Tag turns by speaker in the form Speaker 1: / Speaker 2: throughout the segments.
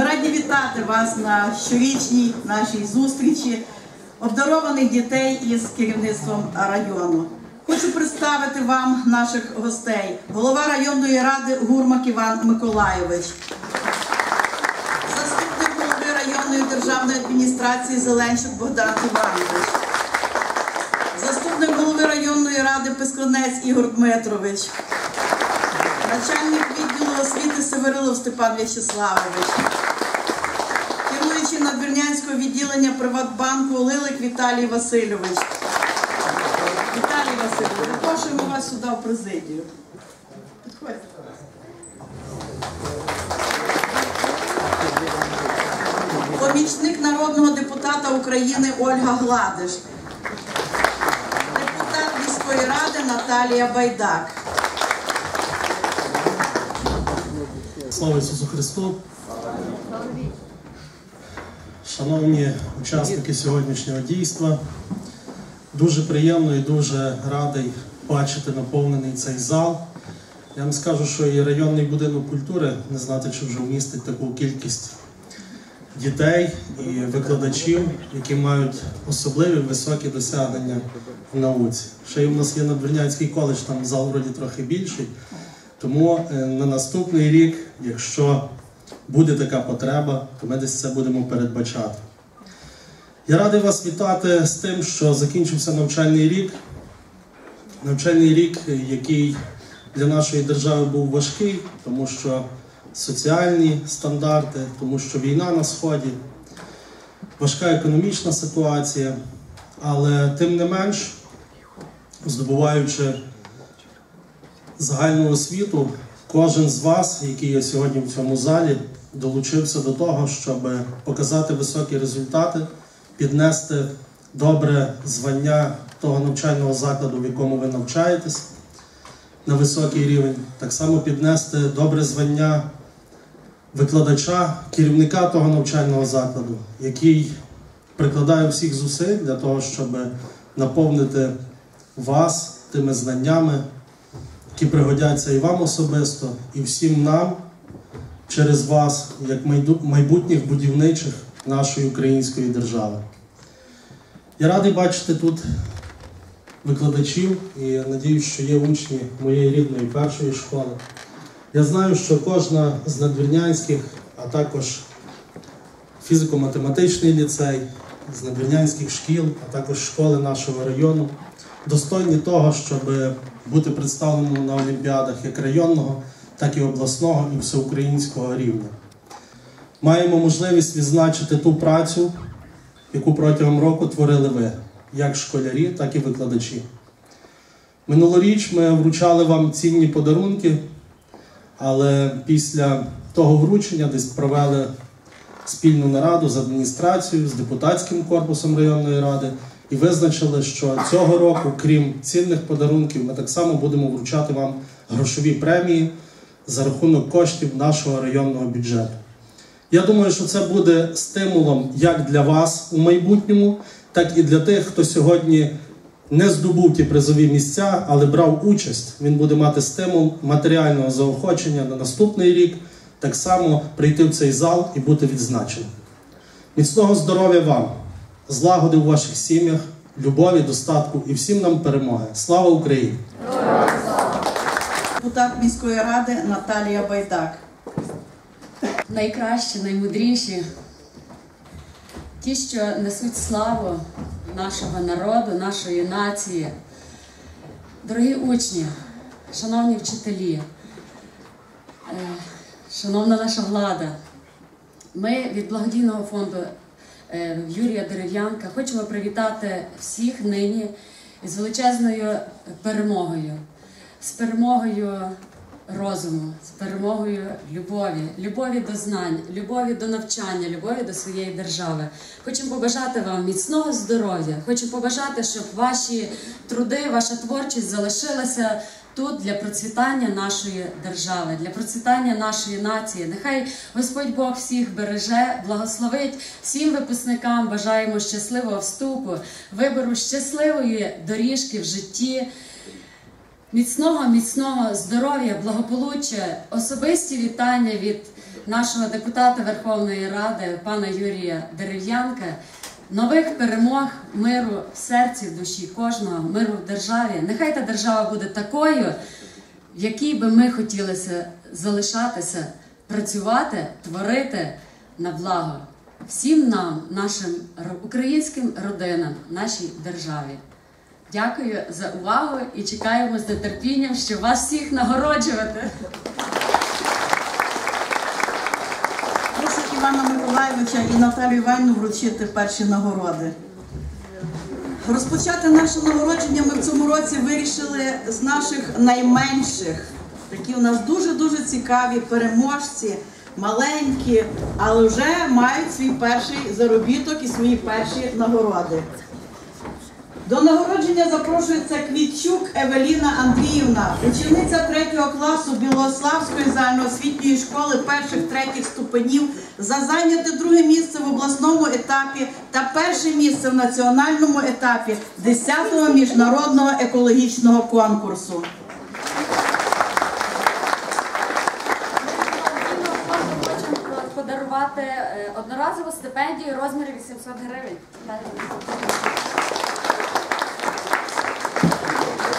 Speaker 1: Ми раді вітати вас на щорічній нашій зустрічі обдарованих дітей із керівництвом району. Хочу представити вам наших гостей. Голова районної ради Гурмак Іван Миколайович, заступник голови районної державної адміністрації Зеленчук Богдан Іванович, заступник голови районної ради Писконець Ігор Дмитрович, начальник відділу освіти Северилов Степан В'ячеславович, надвірнянського відділення Приватбанку Лилик Віталій Васильович. Віталій Васильович, запрошуємо вас сюди в президію. Підходьте. Помічник народного депутата України Ольга Гладиш. Депутат міської ради Наталія Байдак.
Speaker 2: Слава Ісусу Христу! Шановні учасники сьогоднішнього дійства, дуже приємно і дуже радий бачити наповнений цей зал. Я вам скажу, що і районний будинок культури не знати, чи вже вмістить таку кількість дітей і викладачів, які мають особливі високі досягнення в науці. Ще й у нас є Надвірнянський коледж, там зал вроді трохи більший. Тому е, на наступний рік, якщо буде така потреба, то ми десь це будемо передбачати. Я радий вас вітати з тим, що закінчився навчальний рік. Навчальний рік, який для нашої держави був важкий, тому що соціальні стандарти, тому що війна на сході, важка економічна ситуація, але тим не менш, здобуваючи загальну освіту, кожен з вас, який є сьогодні в цьому залі, долучився до того, щоб показати високі результати, піднести добре звання того навчального закладу, в якому ви навчаєтесь на високий рівень, так само піднести добре звання викладача, керівника того навчального закладу, який прикладає всіх зусиль для того, щоб наповнити вас тими знаннями, які пригодяться і вам особисто, і всім нам через вас, як майбутніх будівничих нашої української держави. Я радий бачити тут викладачів і надіюсь, що є учні моєї рідної першої школи. Я знаю, що кожна з надвірнянських, а також фізико-математичний ліцей, з надвірнянських шкіл, а також школи нашого району, достойні того, щоб бути представленими на олімпіадах як районного, так і обласного і всеукраїнського рівня. Маємо можливість відзначити ту працю, яку протягом року творили ви, як школярі, так і викладачі. Минулоріч ми вручали вам цінні подарунки, але після того вручення десь провели спільну нараду з адміністрацією, з депутатським корпусом районної ради і визначили, що цього року, крім цінних подарунків, ми так само будемо вручати вам грошові премії за рахунок коштів нашого районного бюджету. Я думаю, що це буде стимулом як для вас у майбутньому, так і для тих, хто сьогодні не здобув ті призові місця, але брав участь. Він буде мати стимул матеріального заохочення на наступний рік, так само прийти в цей зал і бути відзначеним. Міцного здоров'я вам, злагоди у ваших сім'ях, любові, достатку і всім нам перемоги. Слава Україні!
Speaker 1: Депутат міської ради Наталія Байдак.
Speaker 3: найкращі, наймудріші, ті, що несуть славу нашого народу, нашої нації. Дорогі учні, шановні вчителі, е, шановна наша влада, ми від благодійного фонду е, Юрія Дерев'янка хочемо привітати всіх нині із величезною перемогою, з перемогою розуму, з перемогою любові, любові до знань, любові до навчання, любові до своєї держави. Хочемо побажати вам міцного здоров'я. Хочу побажати, щоб ваші труди, ваша творчість залишилася тут для процвітання нашої держави, для процвітання нашої нації. Нехай Господь Бог всіх береже, благословить всім випускникам. Бажаємо щасливого вступу, вибору щасливої доріжки в житті. Міцного, міцного здоров'я, благополуччя, особисті вітання від нашого депутата Верховної Ради, пана Юрія Дерев'янка, нових перемог, миру в серці, в душі кожного, миру в державі. Нехай та держава буде такою, в якій би ми хотілося залишатися, працювати, творити на благо всім нам, нашим українським родинам, нашій державі. Дякую за увагу і чекаємо з нетерпінням, що вас всіх нагороджувати.
Speaker 1: Прошу Івана Миколайовича і Наталію Іванівну вручити перші нагороди. Розпочати наше нагородження ми в цьому році вирішили з наших найменших. Такі у нас дуже-дуже цікаві переможці, маленькі, але вже мають свій перший заробіток і свої перші нагороди. До нагородження запрошується Квітчук Евеліна Андріївна, учениця 3 класу Білославської загальноосвітньої школи перших третіх ступенів за зайняте друге місце в обласному етапі та перше місце в національному етапі 10-го міжнародного екологічного конкурсу.
Speaker 3: Хочемо подарувати е, одноразову стипендію розмірі 800 гривень.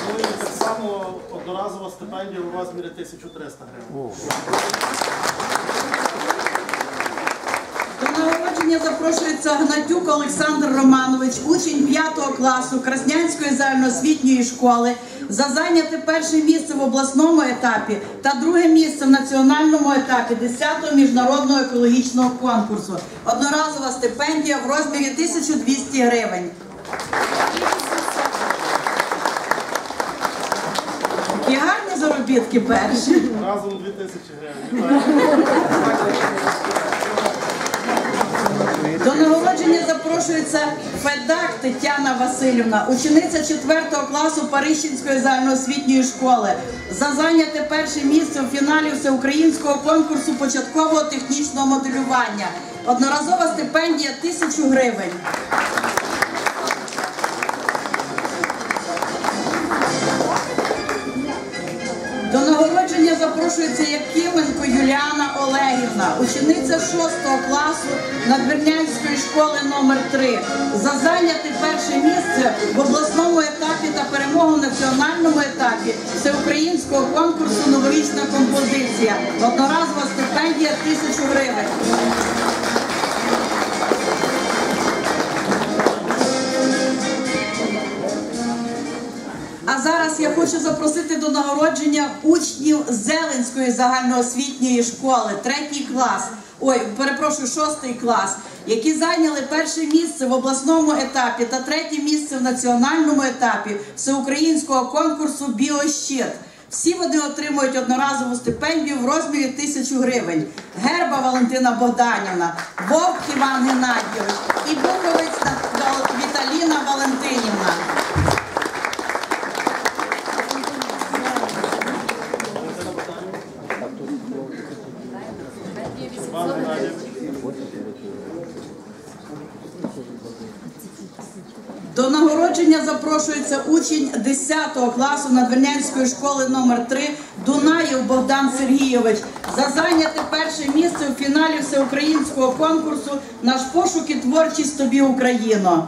Speaker 2: Ну і так само одноразова стипендія у розмірі 1300 гривень.
Speaker 1: До нагородження запрошується Гнатюк Олександр Романович, учень 5 класу Краснянської загальноосвітньої школи, за зайняте перше місце в обласному етапі та друге місце в національному етапі 10-го міжнародного екологічного конкурсу. Одноразова стипендія в розмірі 1200 гривень. І гарні заробітки перші.
Speaker 2: Разом 2000 гривень.
Speaker 1: До нагородження запрошується Федак Тетяна Васильівна, учениця 4 класу Парищинської загальноосвітньої школи, за зайняте перше місце у фіналі всеукраїнського конкурсу початкового технічного моделювання. Одноразова стипендія 1000 гривень. Запрошується Якименко Юліана Олегівна, учениця 6 класу Надвірнянської школи номер 3 за зайняте перше місце в обласному етапі та перемогу в національному етапі всеукраїнського конкурсу Новорічна композиція. Одноразова стипендія 1000 гривень. Я хочу запросити до нагородження учнів Зеленської загальноосвітньої школи, третій клас. Ой, перепрошую, шостий клас, які зайняли перше місце в обласному етапі та третє місце в національному етапі всеукраїнського конкурсу Біощит. Всі вони отримують одноразову стипендію в розмірі тисячу гривень. Герба Валентина Богданівна, Вовк Іван Геннадійович і Буковець Віталіна Валентинівна.
Speaker 2: Вам Геннадій.
Speaker 1: До нагородження запрошується учень 10 класу Надвірнянської школи номер 3 Дунаєв Богдан Сергійович за зайняте перше місце у фіналі всеукраїнського конкурсу Наш пошук і творчість тобі Україно.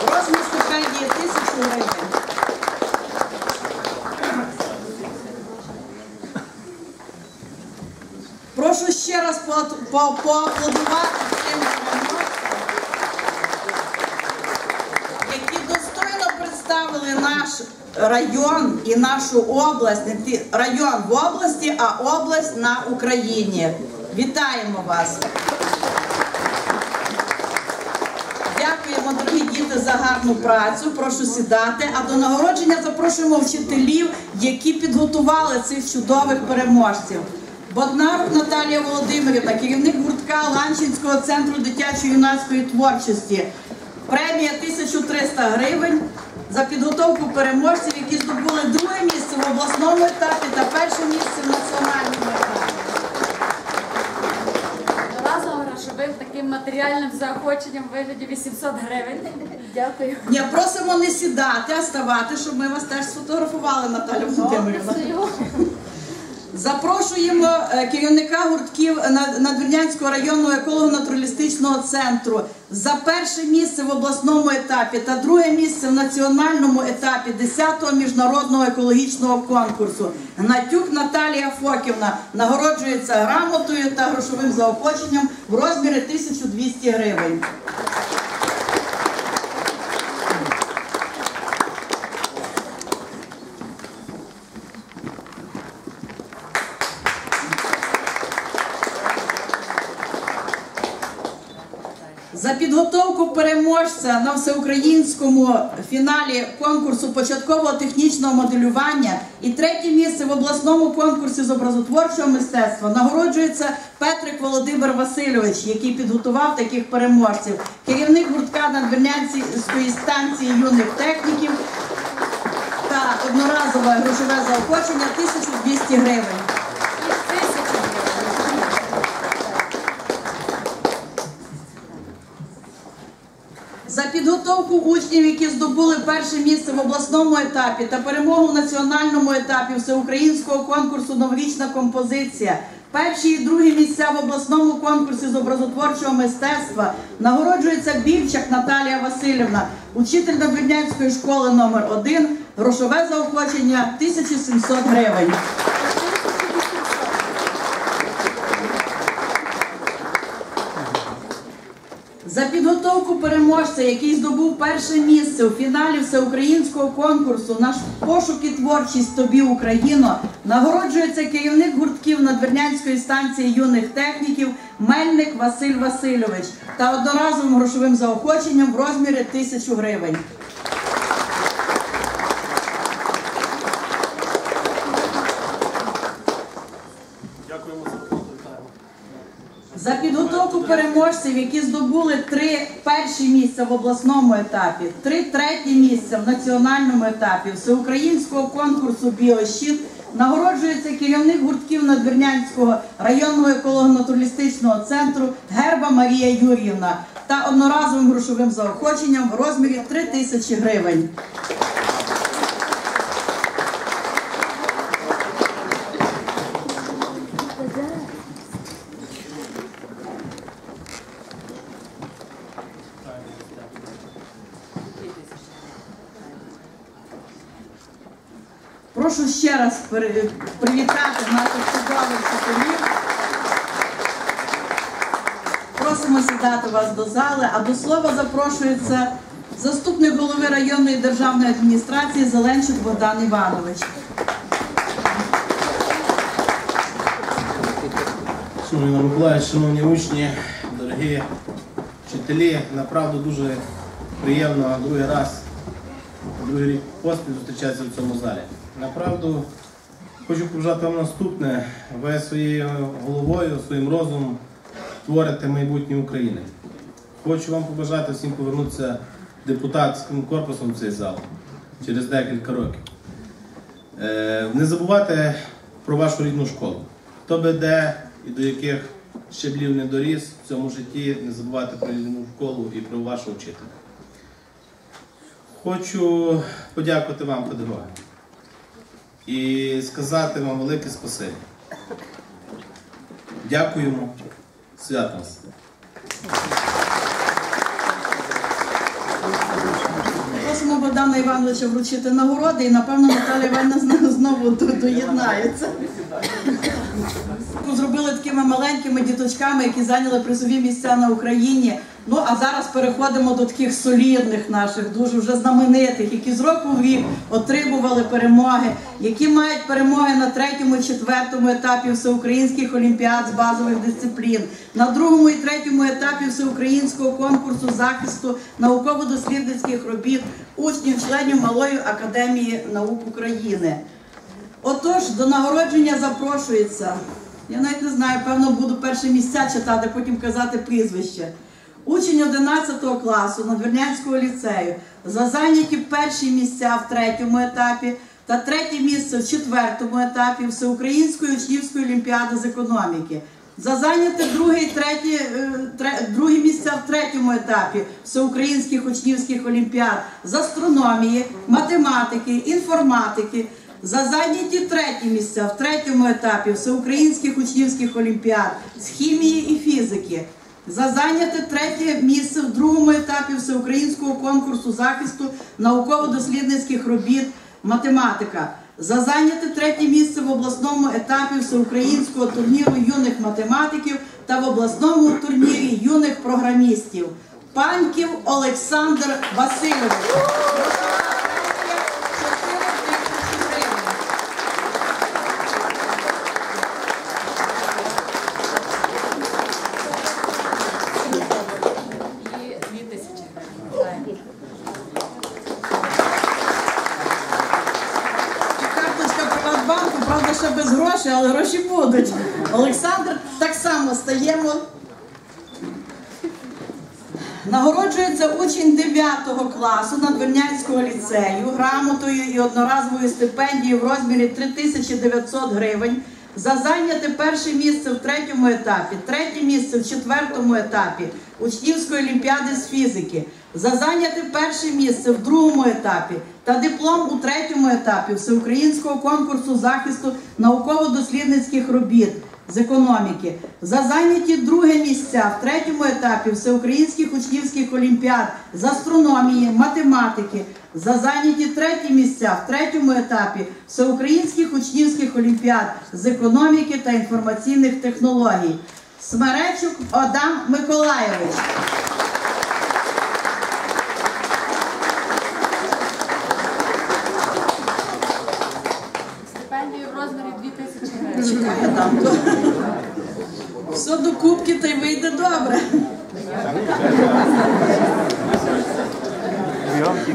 Speaker 1: Розмір стипендії тисячу гривень. Прошу ще раз по- по- поаплодувати цим переможцям, які достойно представили наш район і нашу область, район в області, а область на Україні. Вітаємо вас! Дякуємо, дорогі діти, за гарну працю. Прошу сідати. А до нагородження запрошуємо вчителів, які підготували цих чудових переможців. Боднарук Наталія Володимирівна, керівник гуртка Ланчинського центру дитячо-юнацької творчості. Премія 1300 гривень за підготовку переможців, які здобули друге місце в обласному етапі та перше місце в національному етапі.
Speaker 3: Одноразово грошовим таким
Speaker 4: матеріальним заохоченням в вигляді 800 гривень. Дякую.
Speaker 1: Ні, просимо не сідати, а ставати, щоб ми вас теж сфотографували, Наталя Володимирівна. Запрошуємо е, керівника гуртків Над- Надвірнянського районного еколого-натуралістичного центру за перше місце в обласному етапі та друге місце в національному етапі 10-го міжнародного екологічного конкурсу. Гнатюк Наталія Фоківна нагороджується грамотою та грошовим заохоченням в розмірі 1200 гривень. За переможця на всеукраїнському фіналі конкурсу початкового технічного моделювання і третє місце в обласному конкурсі з образотворчого мистецтва нагороджується Петрик Володимир Васильович, який підготував таких переможців. Керівник гуртка Надвірнянської станції юних техніків та одноразове грошове заохочення 1200 гривень. За підготовку учнів, які здобули перше місце в обласному етапі та перемогу в національному етапі всеукраїнського конкурсу Новорічна композиція. Перші і другі місця в обласному конкурсі з образотворчого мистецтва нагороджується Більчак Наталія Васильівна, учитель Добриднянської школи номер 1 грошове заохочення 1700 гривень. За підготовку переможця, який здобув перше місце у фіналі всеукраїнського конкурсу Наш пошук і творчість тобі Україно, нагороджується керівник гуртків Надвірнянської станції юних техніків Мельник Василь Васильович та одноразовим грошовим заохоченням в розмірі тисячу гривень.
Speaker 2: Дякуємо за роботу. Вітаємо.
Speaker 1: За підготовку переможців, які здобули три перші місця в обласному етапі, три треті місця в національному етапі всеукраїнського конкурсу Біощит, нагороджується керівник гуртків Надвірнянського районного еколого-натуралістичного центру Герба Марія Юр'ївна та одноразовим грошовим заохоченням в розмірі 3 тисячі гривень. Прошу раз привітати наших чудових вчителів. Просимо сідати вас до зали, а до слова запрошується заступник голови районної державної адміністрації Зеленчук Богдан Іванович.
Speaker 5: Шановний Миколаївич, шановні учні, дорогі вчителі, направду дуже приємно другий раз, другий рік поспіль зустрічатися в цьому залі. Направду хочу побажати вам наступне. Ви своєю головою, своїм розумом творите майбутнє України. Хочу вам побажати всім повернутися депутатським корпусом в цей зал через декілька років. Е, Не забувати про вашу рідну школу. Хто би де і до яких щеблів не доріс в цьому житті, не забувати про рідну школу і про вашого вчителя. Хочу подякувати вам, педагоги, і сказати вам велике спасибі. Дякуємо. Свят вас.
Speaker 1: Просимо Богдана Івановича вручити нагороди і, напевно, Наталя Івановна знову доєднається. Зробили такими маленькими діточками, які зайняли призові місця на Україні. Ну а зараз переходимо до таких солідних наших, дуже вже знаменитих, які з року в рік отримували перемоги, які мають перемоги на третьому і четвертому етапі всеукраїнських олімпіад з базових дисциплін, на другому і третьому етапі всеукраїнського конкурсу захисту науково-дослідницьких робіт учнів членів Малої академії наук України. Отож, до нагородження запрошується. Я навіть не знаю, певно, буду перші місця читати, потім казати прізвище. Учень 11 класу Надвірнянського ліцею за зайняті перші місця в третьому етапі та третє місце в четвертому етапі Всеукраїнської учнівської олімпіади з економіки. За зайняте друге і третє, е, тре- другі місця в третьому етапі всеукраїнських учнівських олімпіад з астрономії, математики, інформатики. За зайняті треті місця в третьому етапі всеукраїнських учнівських олімпіад з хімії і фізики. За зайняте третє місце в другому етапі всеукраїнського конкурсу захисту науково-дослідницьких робіт математика. За зайняте третє місце в обласному етапі всеукраїнського турніру юних математиків та в обласному турнірі юних програмістів. Паньків Олександр Васильович.
Speaker 4: І 2 тисячі гривень.
Speaker 1: Карточка Приватбанку, правда, ще але гроші будуть. Олександр, так само стаємо. Нагороджується учень 9 класу Надвірнянського ліцею грамотою і одноразовою стипендією в розмірі 3900 гривень за зайняте перше місце в третьому етапі, третє місце в четвертому етапі учнівської олімпіади з фізики, за зайняте перше місце в другому етапі та диплом у третьому етапі всеукраїнського конкурсу захисту науково-дослідницьких робіт з економіки, за зайняті друге місця в третьому етапі всеукраїнських учнівських олімпіад з астрономії, математики, за зайняті треті місця в третьому етапі всеукраїнських учнівських олімпіад з економіки та інформаційних технологій. Смеречук Адам Миколайович.
Speaker 4: Стипендію в розмірі 2 тисячі гривень.
Speaker 1: Там. то. Все до кубки та й вийде добре.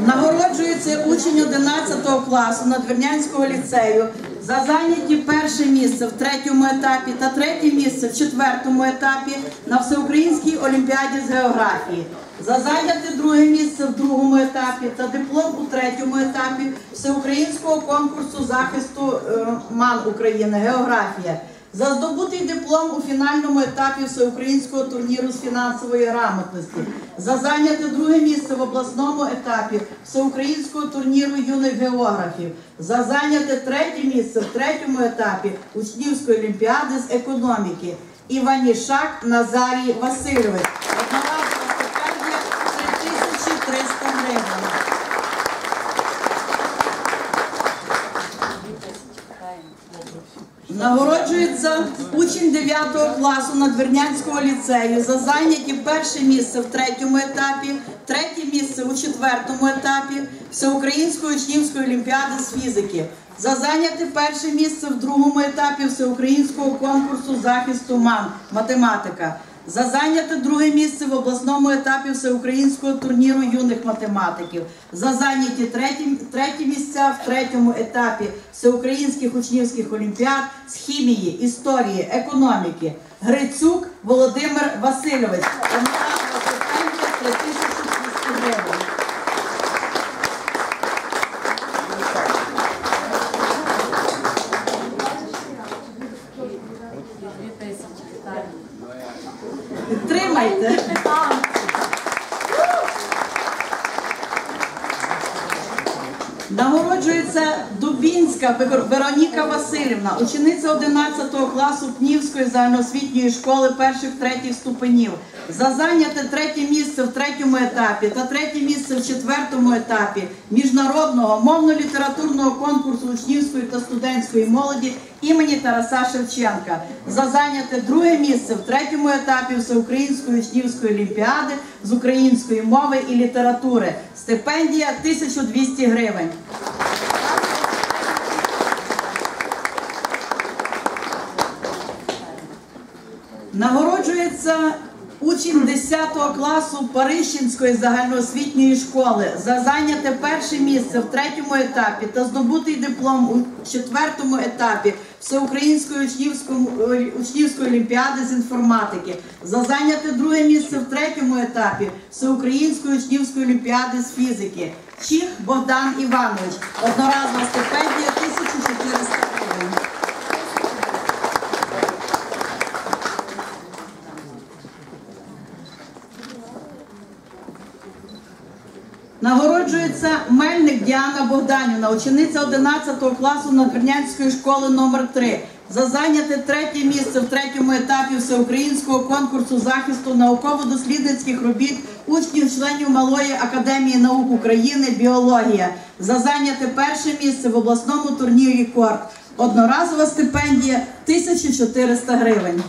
Speaker 1: Нагороджується учень 11 класу Надвірнянського ліцею за зайняті перше місце в третьому етапі та третє місце в четвертому етапі на всеукраїнській олімпіаді з географії. За зайняте друге місце в другому етапі та диплом у третьому етапі всеукраїнського конкурсу захисту е, МАН України Географія. За здобутий диплом у фінальному етапі всеукраїнського турніру з фінансової грамотності, за зайняте друге місце в обласному етапі всеукраїнського турніру юних географів, за зайняте третє місце в третьому етапі учнівської олімпіади з економіки. Іванішак Назарій Васильович. Одноразова стипендія 3300 гривень.
Speaker 4: 2 тисячі гривень.
Speaker 1: Нагороджується учень 9 класу Надвірнянського ліцею за зайняті перше місце в третьому етапі, третє місце у четвертому етапі Всеукраїнської учнівської олімпіади з фізики. За зайняте перше місце в другому етапі Всеукраїнського конкурсу захисту мам математика. За зайняте друге місце в обласному етапі всеукраїнського турніру юних математиків. За зайняті треті, треті місця в третьому етапі всеукраїнських учнівських олімпіад з хімії, історії, економіки. Грицюк Володимир Васильович. Одноразова стипендія 3200 гривень.
Speaker 4: І 2 тисячі гривень.
Speaker 1: Підтримайте. Нагороджується Дубінська Вероніка Васильівна, учениця 11 класу Пнівської загальноосвітньої школи перших третіх ступенів. За зайняте третє місце в третьому етапі та третє місце в четвертому етапі міжнародного мовно-літературного конкурсу учнівської та студентської молоді імені Тараса Шевченка. За зайняте друге місце в третьому етапі Всеукраїнської учнівської олімпіади з української мови і літератури. Стипендія 1200 гривень. Нагороджується учень 10 класу Парищинської загальноосвітньої школи за зайняте перше місце в третьому етапі та здобутий диплом у четвертому етапі Всеукраїнської учнівської, олімпіади з інформатики, за зайняте друге місце в третьому етапі Всеукраїнської учнівської олімпіади з фізики. Чіх Богдан Іванович. Одноразова стипендія 1400 гривень. Нагороджується Мельник Діана Богданівна, учениця 11 класу Надвірнянської школи номер 3 за зайняте третє місце в третьому етапі всеукраїнського конкурсу захисту науково-дослідницьких робіт учнів членів Малої академії наук України біологія за зайняте перше місце в обласному турнірі Корт. Одноразова стипендія 1400 гривень.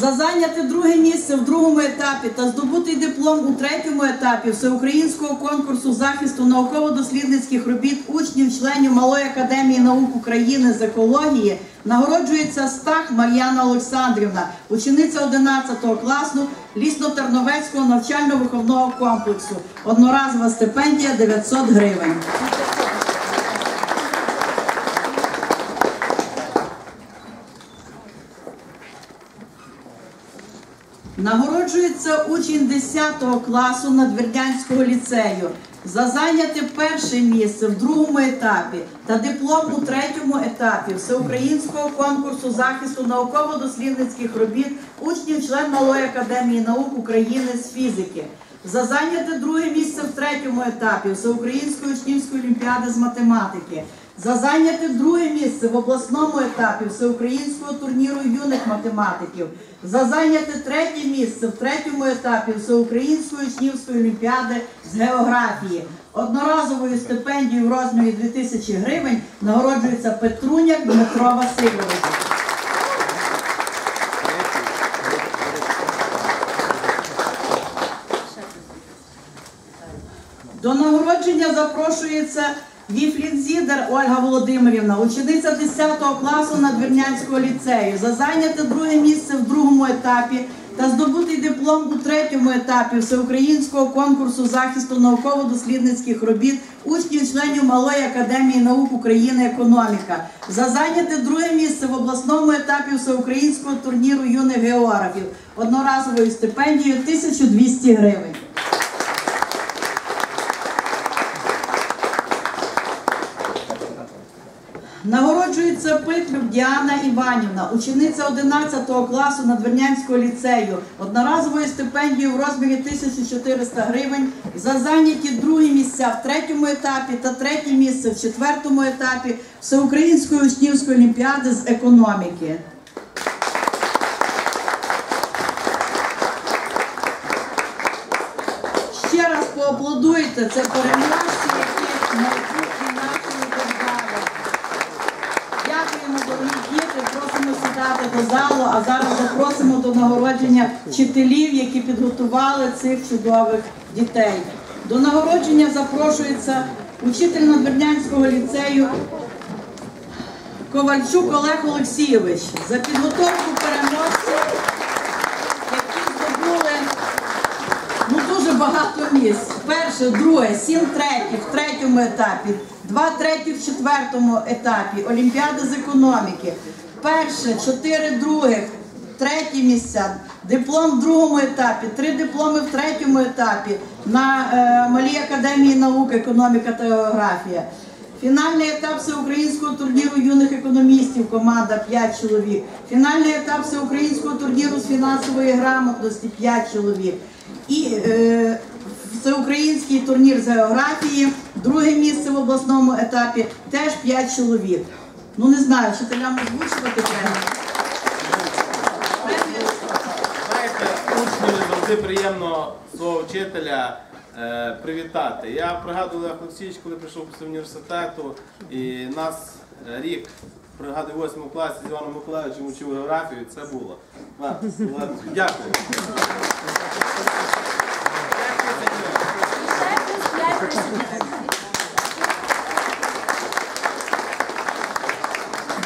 Speaker 1: За зайняте друге місце в другому етапі та здобутий диплом у третьому етапі всеукраїнського конкурсу захисту науково-дослідницьких робіт учнів членів Малої академії наук України з екології нагороджується Стах Мар'яна Олександрівна, учениця 11 класу лісно-терновецького навчально-виховного комплексу. Одноразова стипендія 900 гривень. Нагороджується учень 10 класу Надвірнянського ліцею за зайняте перше місце в другому етапі та диплом у третьому етапі всеукраїнського конкурсу захисту науково-дослідницьких робіт учнів член Малої академії наук України з фізики. За зайняте друге місце в третьому етапі Всеукраїнської учнівської олімпіади з математики. За зайняте друге місце в обласному етапі Всеукраїнського турніру юних математиків. За зайняте третє місце в третьому етапі Всеукраїнської учнівської олімпіади з географії. Одноразовою стипендією в розмірі 2000 гривень нагороджується Петруняк Дмитро Васильович. До нагородження запрошується Віфлінзідер Ольга Володимирівна, учениця 10 класу Надвірнянського ліцею, за зайняте друге місце в другому етапі та здобутий диплом у третьому етапі всеукраїнського конкурсу захисту науково-дослідницьких робіт учнів членів Малої академії наук України економіка, за зайняте друге місце в обласному етапі всеукраїнського турніру юних географів одноразовою стипендією 1200 гривень. Нагороджується Питлюк Діана Іванівна, учениця 11 класу Надвірнянського ліцею, одноразовою стипендією в розмірі 1400 гривень за зайняті другі місця в третьому етапі та третє місце в четвертому етапі Всеукраїнської учнівської олімпіади з економіки. Ще раз поаплодуйте, це переможці, які майбутні нашої держави. Дякуємо, дорогі діти. Просимо сідати до залу, а зараз запросимо до нагородження вчителів, які підготували цих чудових дітей. До нагородження запрошується учитель Надвірнянського ліцею Ковальчук Олег Олексійович за підготовку переможців, які здобули Ну дуже багато місць. Перше, друге, сім третіх в третьому етапі, два третіх в четвертому етапі, Олімпіади з економіки. Перше, чотири других, треті місця, диплом в другому етапі, три дипломи в третьому етапі на е, Малій академії наук, економіка та географія. Фінальний етап всеукраїнського турніру юних економістів, команда 5 чоловік. Фінальний етап всеукраїнського турніру з фінансової грамотності 5 чоловік. І е, всеукраїнський турнір з географії, друге місце в обласному етапі, теж 5 чоловік. Ну не знаю, вчителям озвучувати треба.
Speaker 5: Знаєте, учнів завжди приємно свого вчителя е, привітати. Я пригадую Олег Олексійович, коли прийшов після університету, і нас рік, пригадую, в 8 класі з Іваном Миколаївичем учив географію, це було. Ладно, Дякую.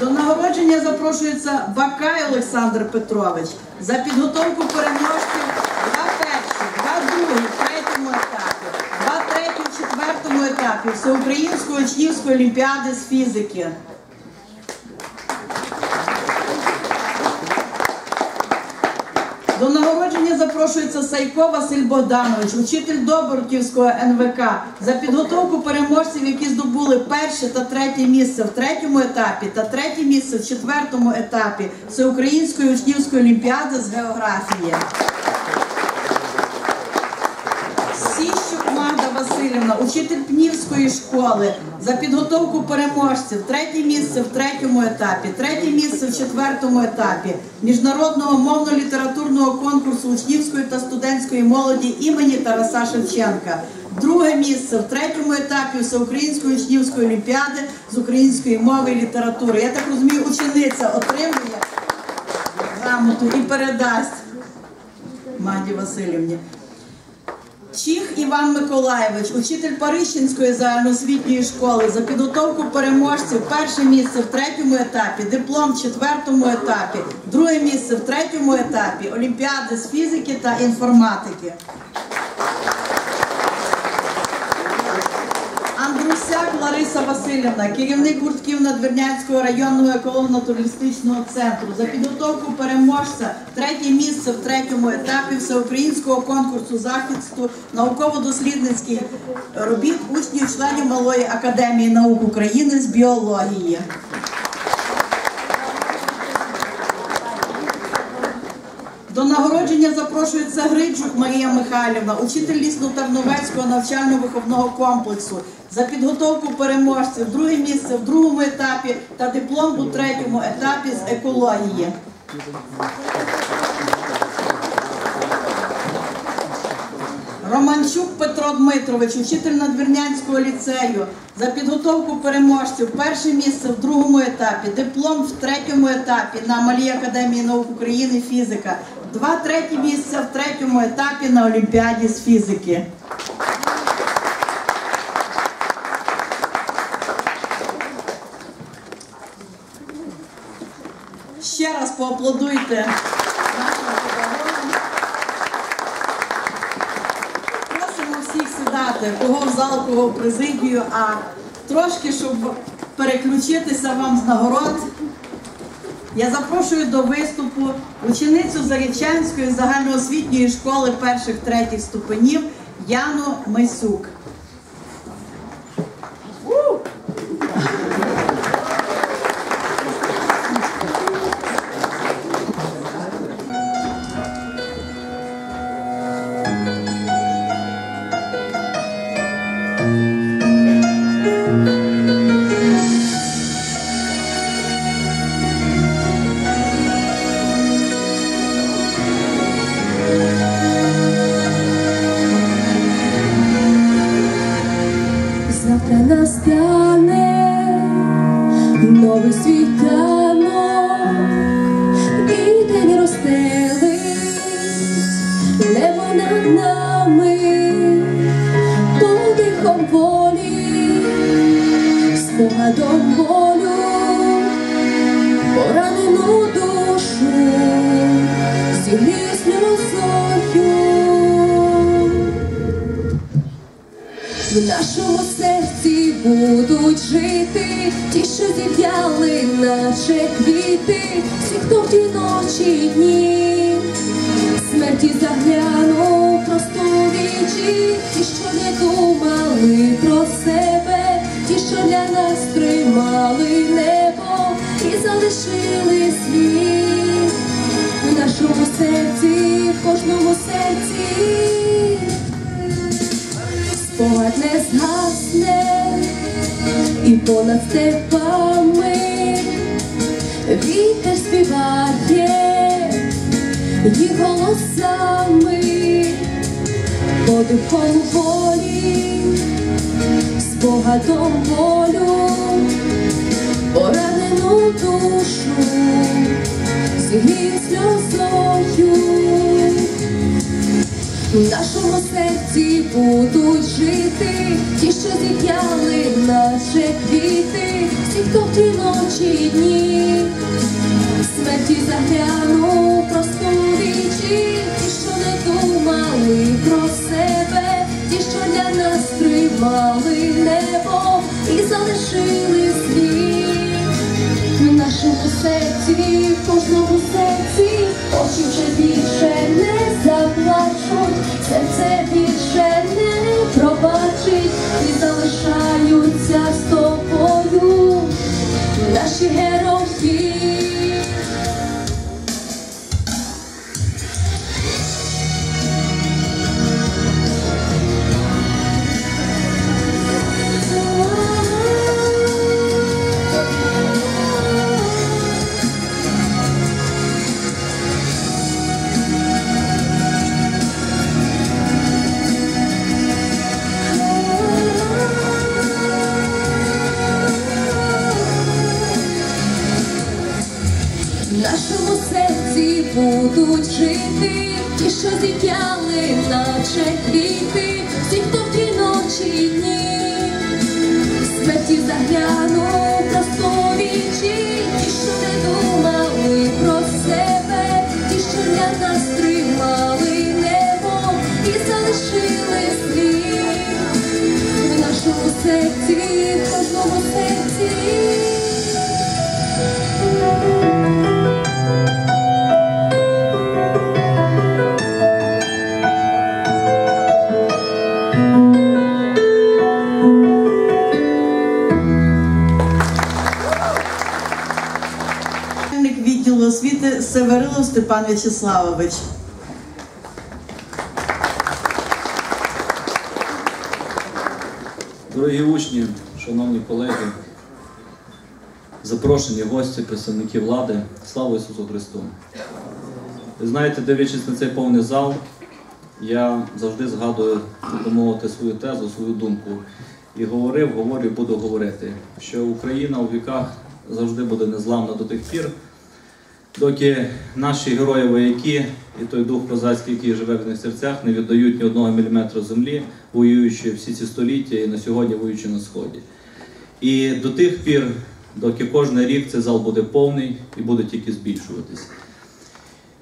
Speaker 1: До нагородження запрошується Бакай Олександр Петрович за підготовку переможців другі етапі, два в четвертому етапі Всеукраїнської учнівської олімпіади з фізики. До нагородження запрошується Сайко Василь Богданович, учитель Добрутівського НВК, за підготовку переможців, які здобули перше та третє місце в третьому етапі та третє місце в четвертому етапі Всеукраїнської учнівської олімпіади з географії. Учитель Пнівської школи за підготовку переможців, третє місце в третьому етапі, третє місце в четвертому етапі міжнародного мовно-літературного конкурсу учнівської та студентської молоді імені Тараса Шевченка. Друге місце в третьому етапі Всеукраїнської учнівської олімпіади з української мови і літератури. Я так розумію, учениця отримує грамоту і передасть Маді Васильівні. Чіх Іван Миколаєвич, учитель Парищенської загальноосвітньої школи за підготовку переможців, перше місце в третьому етапі, диплом в четвертому етапі, друге місце в третьому етапі, олімпіади з фізики та інформатики. Андрусяк Лариса Васильівна, керівник гуртків Надвірнянського районного еколого-натуралістичного центру за підготовку переможця третє місце в третьому етапі всеукраїнського конкурсу захисту науково-дослідницьких робіт учнів членів Малої академії наук України з біології. До нагородження запрошується Гриджук Марія Михайлівна, учитель лісно-тарновецького навчально-виховного комплексу за підготовку переможців, друге місце в другому етапі та диплом у третьому етапі з екології. Романчук Петро Дмитрович, учитель Надвірнянського ліцею, за підготовку переможців, перше місце в другому етапі, диплом в третьому етапі на Малій Академії наук України фізика, два треті місця в третьому етапі на Олімпіаді з фізики. Ще раз поаплодуйте нашим педагогам. Просимо всіх сідати, кого в зал, кого в президію, а трошки, щоб переключитися вам з нагород. Я запрошую до виступу ученицю Зарічанської загальноосвітньої школи перших третіх ступенів Яну Мисюк.
Speaker 6: Їх голосами, подихом волі, спогадом болю, поранену душу, зігрів сльозою. В нашому серці будуть жити ті, що зів'яли, наче квіти, всі, хто в ті ночі дні, смерті заглянув просто у ті, що не думали про себе, ті, що для нас тримали небо і залишили світ. В нашому серці, в кожному серці, очі вже більше не заплачуть, серце більше не
Speaker 1: Начальник відділу освіти Северилов Степан В'ячеславович.
Speaker 7: Дорогі учні, шановні колеги, запрошені гості, представники влади, слава Ісусу Христу! Ви знаєте, дивлячись на цей повний зал, я завжди згадую, так мовити, свою тезу, свою думку. І говорив, говорю, і буду говорити, що Україна у віках завжди буде незламна до тих пір, доки наші герої вояки і той дух козацький, який живе в них серцях, не віддають ні одного міліметра землі, воюючи всі ці століття і на сьогодні воюючи на сході. І до тих пір, доки кожен рік цей зал буде повний і буде тільки збільшуватись.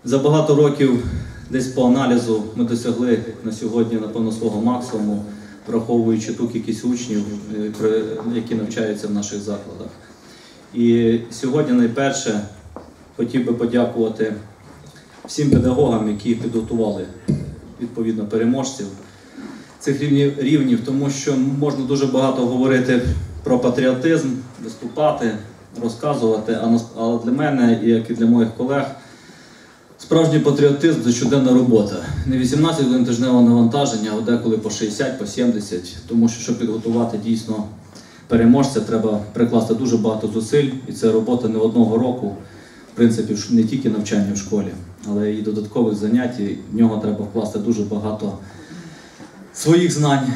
Speaker 7: За багато років, десь по аналізу, ми досягли на сьогодні, напевно, свого максимуму, враховуючи ту кількість учнів, е, які навчаються в наших закладах. І сьогодні найперше хотів би подякувати всім педагогам, які підготували відповідно переможців цих рівнів, рівнів, тому що можна дуже багато говорити про патріотизм, виступати, розказувати. Але для мене, як і для моїх колег, справжній патріотизм це щоденна робота. Не 18 годин тижневого навантаження, а деколи по 60, по 70, тому що щоб підготувати дійсно переможця, треба прикласти дуже багато зусиль, і це робота не одного року. В принципі, не тільки навчання в школі, але і додаткових занять. І в нього треба вкласти дуже багато своїх знань,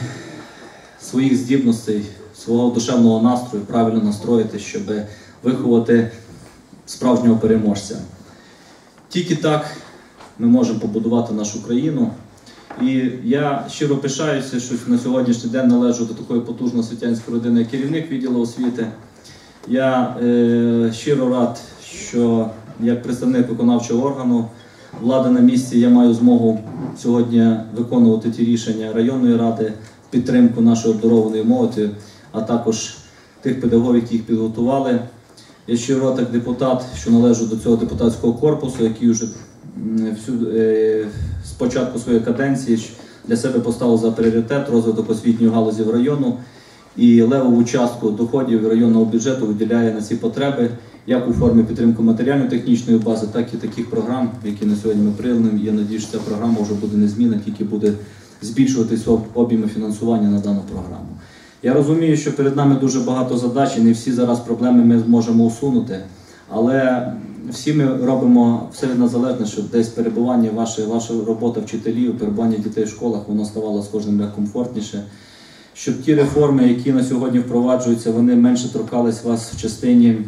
Speaker 7: своїх здібностей, свого душевного настрою, правильно настроїти, щоб виховати справжнього переможця. Тільки так ми можемо побудувати нашу країну. І я щиро пишаюся, що на сьогоднішній день належу до такої потужної освітянської родини, керівник відділу освіти. Я е, щиро рад, що як представник виконавчого органу влади на місці я маю змогу сьогодні виконувати ті рішення районної ради підтримку нашої обдарованої молоді, а також тих педагогів, які їх підготували. Я щиро як депутат, що належу до цього депутатського корпусу, який вже м, всю, е, початку своєї каденції для себе поставив за пріоритет розвиток освітньої галузі в району і левову частку доходів районного бюджету виділяє на ці потреби, як у формі підтримки матеріально-технічної бази, так і таких програм, які на сьогодні ми прийняли. Я надію, що ця програма вже буде незмінна, тільки буде збільшуватися об- об'єми фінансування на дану програму. Я розумію, що перед нами дуже багато задач, і не всі зараз проблеми ми зможемо усунути. Але всі ми робимо все від щоб десь перебування ваше, ваша робота вчителів, перебування дітей в школах, воно ставало з кожним як комфортніше. Щоб ті реформи, які на сьогодні впроваджуються, вони менше торкались вас в частині,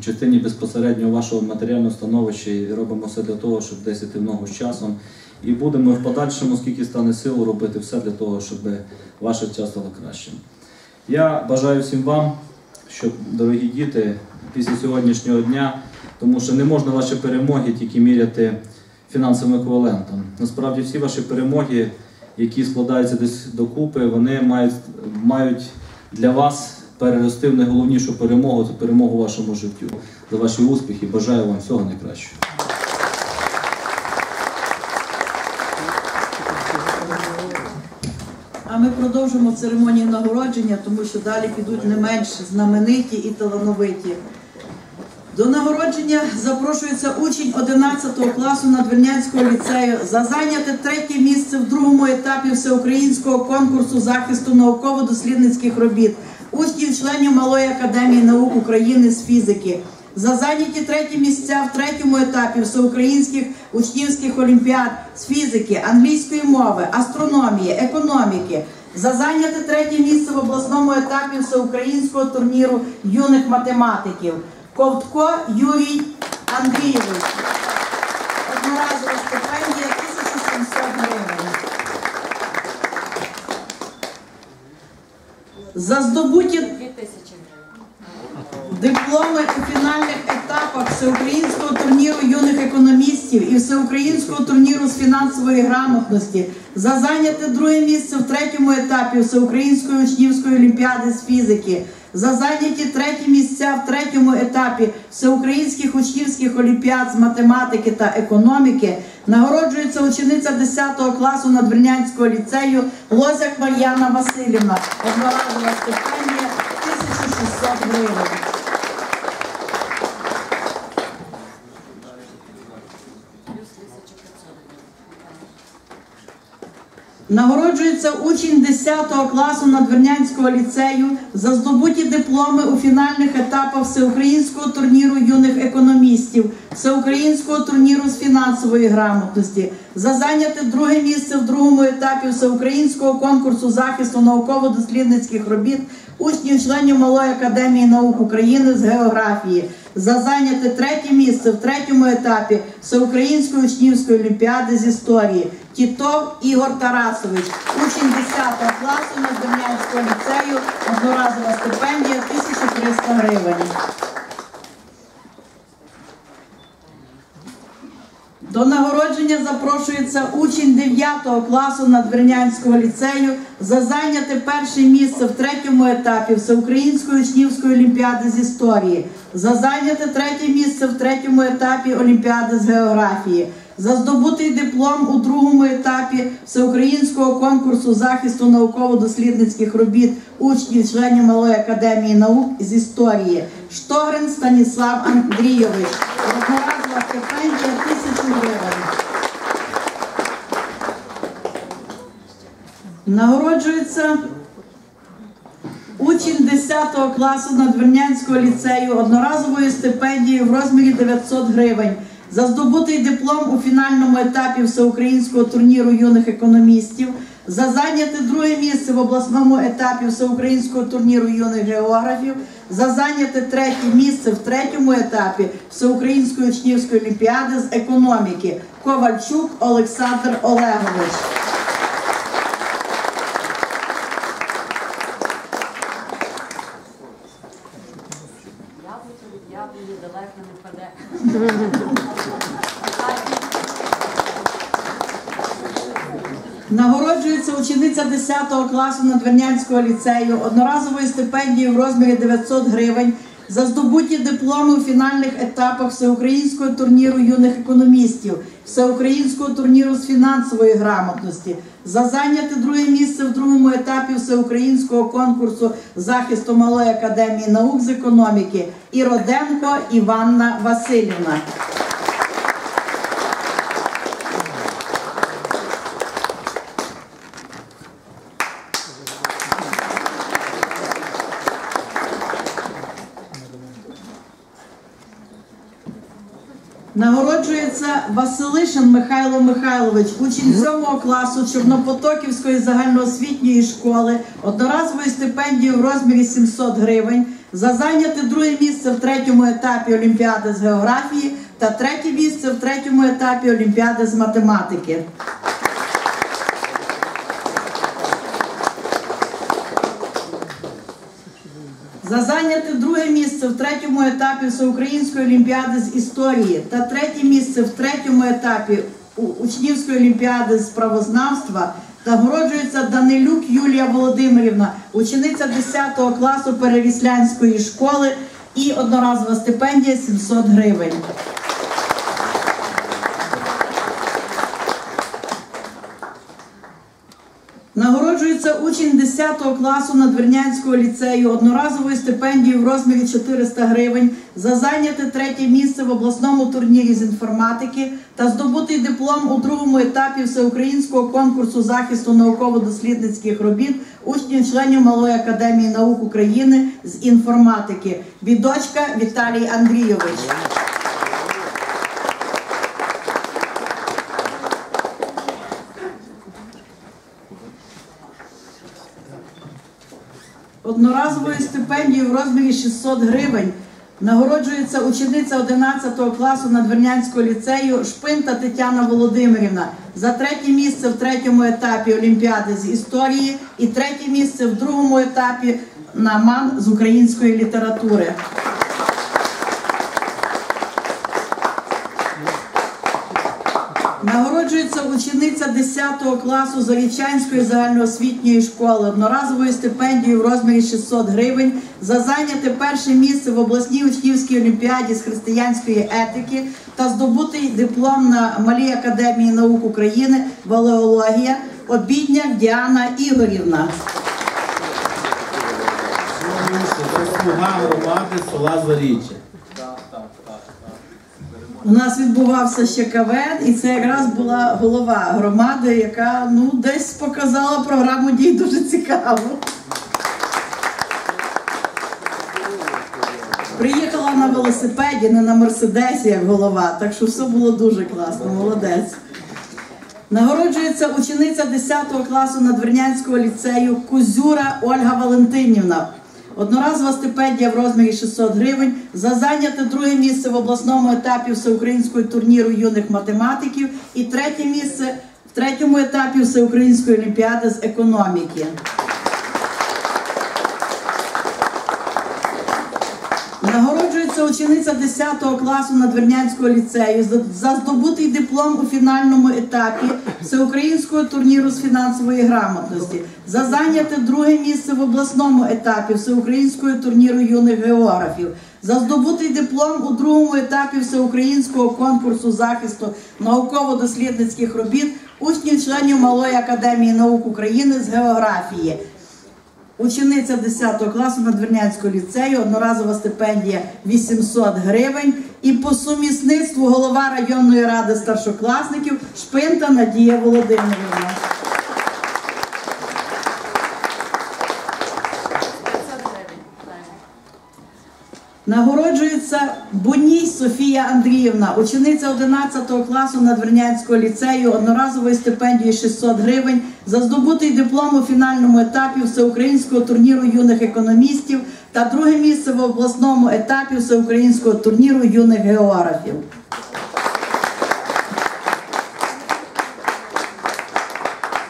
Speaker 7: в частині безпосередньо вашого матеріального становища і робимо все для того, щоб десь іти в ногу з часом. І будемо в подальшому, скільки стане сил, робити все для того, щоб ваше життя стало кращим. Я бажаю всім вам, щоб, дорогі діти, після сьогоднішнього дня, тому що не можна ваші перемоги тільки міряти фінансовим еквівалентом. Насправді всі ваші перемоги, які складаються десь докупи, вони мають, мають для вас перерости в найголовнішу перемогу це перемогу вашому життю. За ваші успіхи. Бажаю вам всього найкращого.
Speaker 1: А ми продовжимо церемонію нагородження, тому що далі підуть не менш знамениті і талановиті. До нагородження запрошується учень 11 класу Надвірнянського ліцею за зайняте третє місце в другому етапі всеукраїнського конкурсу захисту науково-дослідницьких робіт учнів членів Малої академії наук України з фізики. За зайняті треті місця в третьому етапі всеукраїнських учнівських олімпіад з фізики, англійської мови, астрономії, економіки. За зайняте третє місце в обласному етапі всеукраїнського турніру юних математиків. Ковтко Юрій Андрійович. одноразова стипендія 1700 гривень. За здобуті
Speaker 4: 2 тисячі гривень.
Speaker 1: Дипломи у фінальних етапах всеукраїнського турніру юних економістів і всеукраїнського турніру з фінансової грамотності за зайняте друге місце в третьому етапі всеукраїнської учнівської олімпіади з фізики, за зайняті треті місця в третьому етапі всеукраїнських учнівських олімпіад з математики та економіки нагороджується учениця 10 класу Надвірнянського ліцею Лозяк Мар'яна Васильівна. Одноразова стипендія 1600 гривень. Нагороджується учень 10 класу Надвірнянського ліцею за здобуті дипломи у фінальних етапах всеукраїнського турніру юних економістів, всеукраїнського турніру з фінансової грамотності, за зайняте друге місце в другому етапі всеукраїнського конкурсу захисту науково-дослідницьких робіт учнів членів Малої академії наук України з географії, за зайняте третє місце в третьому етапі всеукраїнської учнівської олімпіади з історії. Тітов Ігор Тарасович, учень 10 класу Надвірнянського ліцею, одноразова стипендія 1300 гривень. До нагородження запрошується учень 9 класу Надвірнянського ліцею за зайняте перше місце в третьому етапі Всеукраїнської учнівської олімпіади з історії, за зайняте третє місце в третьому етапі Олімпіади з географії, за здобутий диплом у другому етапі Всеукраїнського конкурсу захисту науково-дослідницьких робіт учнів членів Малої академії наук з історії Штогрин Станіслав Андрійович. Стипендія. Нагороджується учень 10 класу Надвірнянського ліцею одноразовою стипендією в розмірі 900 гривень за здобутий диплом у фінальному етапі всеукраїнського турніру юних економістів, за зайняте друге місце в обласному етапі всеукраїнського турніру юних географів, за зайняте третє місце в третьому етапі всеукраїнської учнівської олімпіади з економіки Ковальчук Олександр Олегович.
Speaker 4: Яблуко від яблуні далеко не впаде.
Speaker 1: Нагороджується учениця 10 класу Надвірнянського ліцею одноразовою стипендією в розмірі 900 гривень за здобуті дипломи у фінальних етапах всеукраїнського турніру юних економістів, всеукраїнського турніру з фінансової грамотності, за зайняте друге місце в другому етапі всеукраїнського конкурсу захисту Малої академії наук з економіки Іроденко Іванна Васильівна. Нагороджується Василишин Михайло Михайлович, учень 7 класу Чорнопотоківської загальноосвітньої школи, одноразовою стипендією в розмірі 700 гривень за зайняте друге місце в третьому етапі Олімпіади з географії та третє місце в третьому етапі Олімпіади з математики. За зайняте друге місце в третьому етапі Всеукраїнської олімпіади з історії та третє місце в третьому етапі учнівської олімпіади з правознавства нагороджується Данилюк Юлія Володимирівна, учениця 10 класу Перевіслянської школи і одноразова стипендія 700 гривень. Нагороджується учень 10 класу Надвірнянського ліцею одноразовою стипендією в розмірі 400 гривень за зайняте третє місце в обласному турнірі з інформатики та здобутий диплом у другому етапі всеукраїнського конкурсу захисту науково-дослідницьких робіт учнів членів Малої академії наук України з інформатики. Бідочка Віталій Андрійович. Одноразовою стипендією в розмірі 600 гривень Нагороджується учениця 11 класу Надвірнянського ліцею Шпинта Тетяна Володимирівна за третє місце в третьому етапі Олімпіади з історії і третє місце в другому етапі на МАН з української літератури. Нагороджується учениця 10 класу Зарічанської загальноосвітньої школи одноразовою стипендією в розмірі 600 гривень за зайняте перше місце в обласній учнівській олімпіаді з християнської етики та здобутий диплом на Малій академії наук України Валеологія Обідняк Діана Ігорівна.
Speaker 5: Слуга громади села Заріччя.
Speaker 1: У нас відбувався ще КВН, і це якраз була голова громади, яка ну десь показала програму дій дуже цікаву. Приїхала на велосипеді, не на мерседесі, як голова, так що все було дуже класно, молодець. Нагороджується учениця 10 класу Надвірнянського ліцею Кузюра Ольга Валентинівна. Одноразова стипендія в розмірі 600 гривень за зайняте друге місце в обласному етапі всеукраїнського турніру юних математиків і третє місце в третьому етапі всеукраїнської олімпіади з економіки. Учениця 10 класу Надвірнянського ліцею за здобутий диплом у фінальному етапі всеукраїнського турніру з фінансової грамотності, за зайняте друге місце в обласному етапі всеукраїнського турніру юних географів, за здобутий диплом у другому етапі всеукраїнського конкурсу захисту науково-дослідницьких робіт учнів членів Малої академії наук України з географії. Учениця 10 класу Надвірнянського ліцею, одноразова стипендія 800 гривень. І по сумісництву голова районної ради старшокласників Шпинта Надія Володимирівна. Нагороджується Буній Софія Андріївна, учениця 11 класу Надвірнянського ліцею, одноразової стипендії 600 гривень за здобутий диплом у фінальному етапі всеукраїнського турніру юних економістів та друге місце в обласному етапі всеукраїнського турніру юних географів.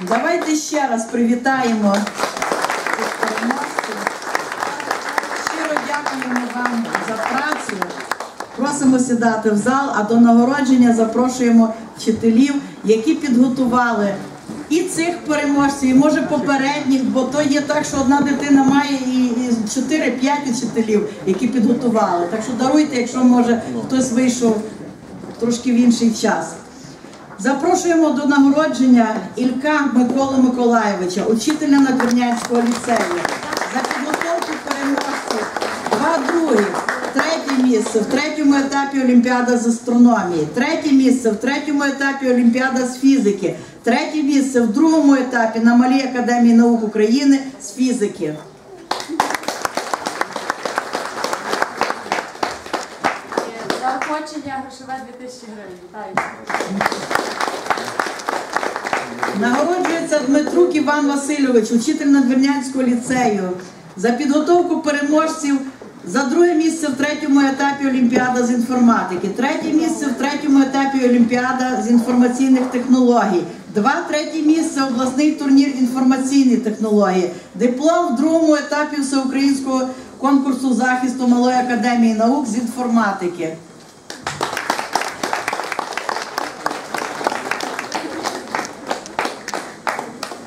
Speaker 1: Давайте ще раз привітаємо цих переможців. Щиро дякуємо вам за працю. Просимо сідати в зал, а до нагородження запрошуємо вчителів, які підготували і цих переможців, і може попередніх, бо то є так, що одна дитина має і і 4-5 вчителів, які підготували. Так що даруйте, якщо може хтось вийшов трошки в інший час. Запрошуємо до нагородження Ілька Миколу Миколаєвича, учителя Надвірнянського ліцею. За підготовку переможців два третє місце в третьому етапі Олімпіада з астрономії, третє місце в третьому етапі Олімпіада з фізики, третє місце в другому етапі на Малій академії наук України з фізики.
Speaker 4: Заохочення грошове 2000 гривень. Вітаю.
Speaker 1: Нагороджується Дмитрук Іван Васильович, учитель Надвірнянського ліцею, за підготовку переможців за друге місце в третьому етапі Олімпіада з інформатики, третє місце в третьому етапі Олімпіада з інформаційних технологій, два третє місце обласний турнір інформаційні технології, диплом в другому етапі всеукраїнського конкурсу захисту Малої академії наук з інформатики.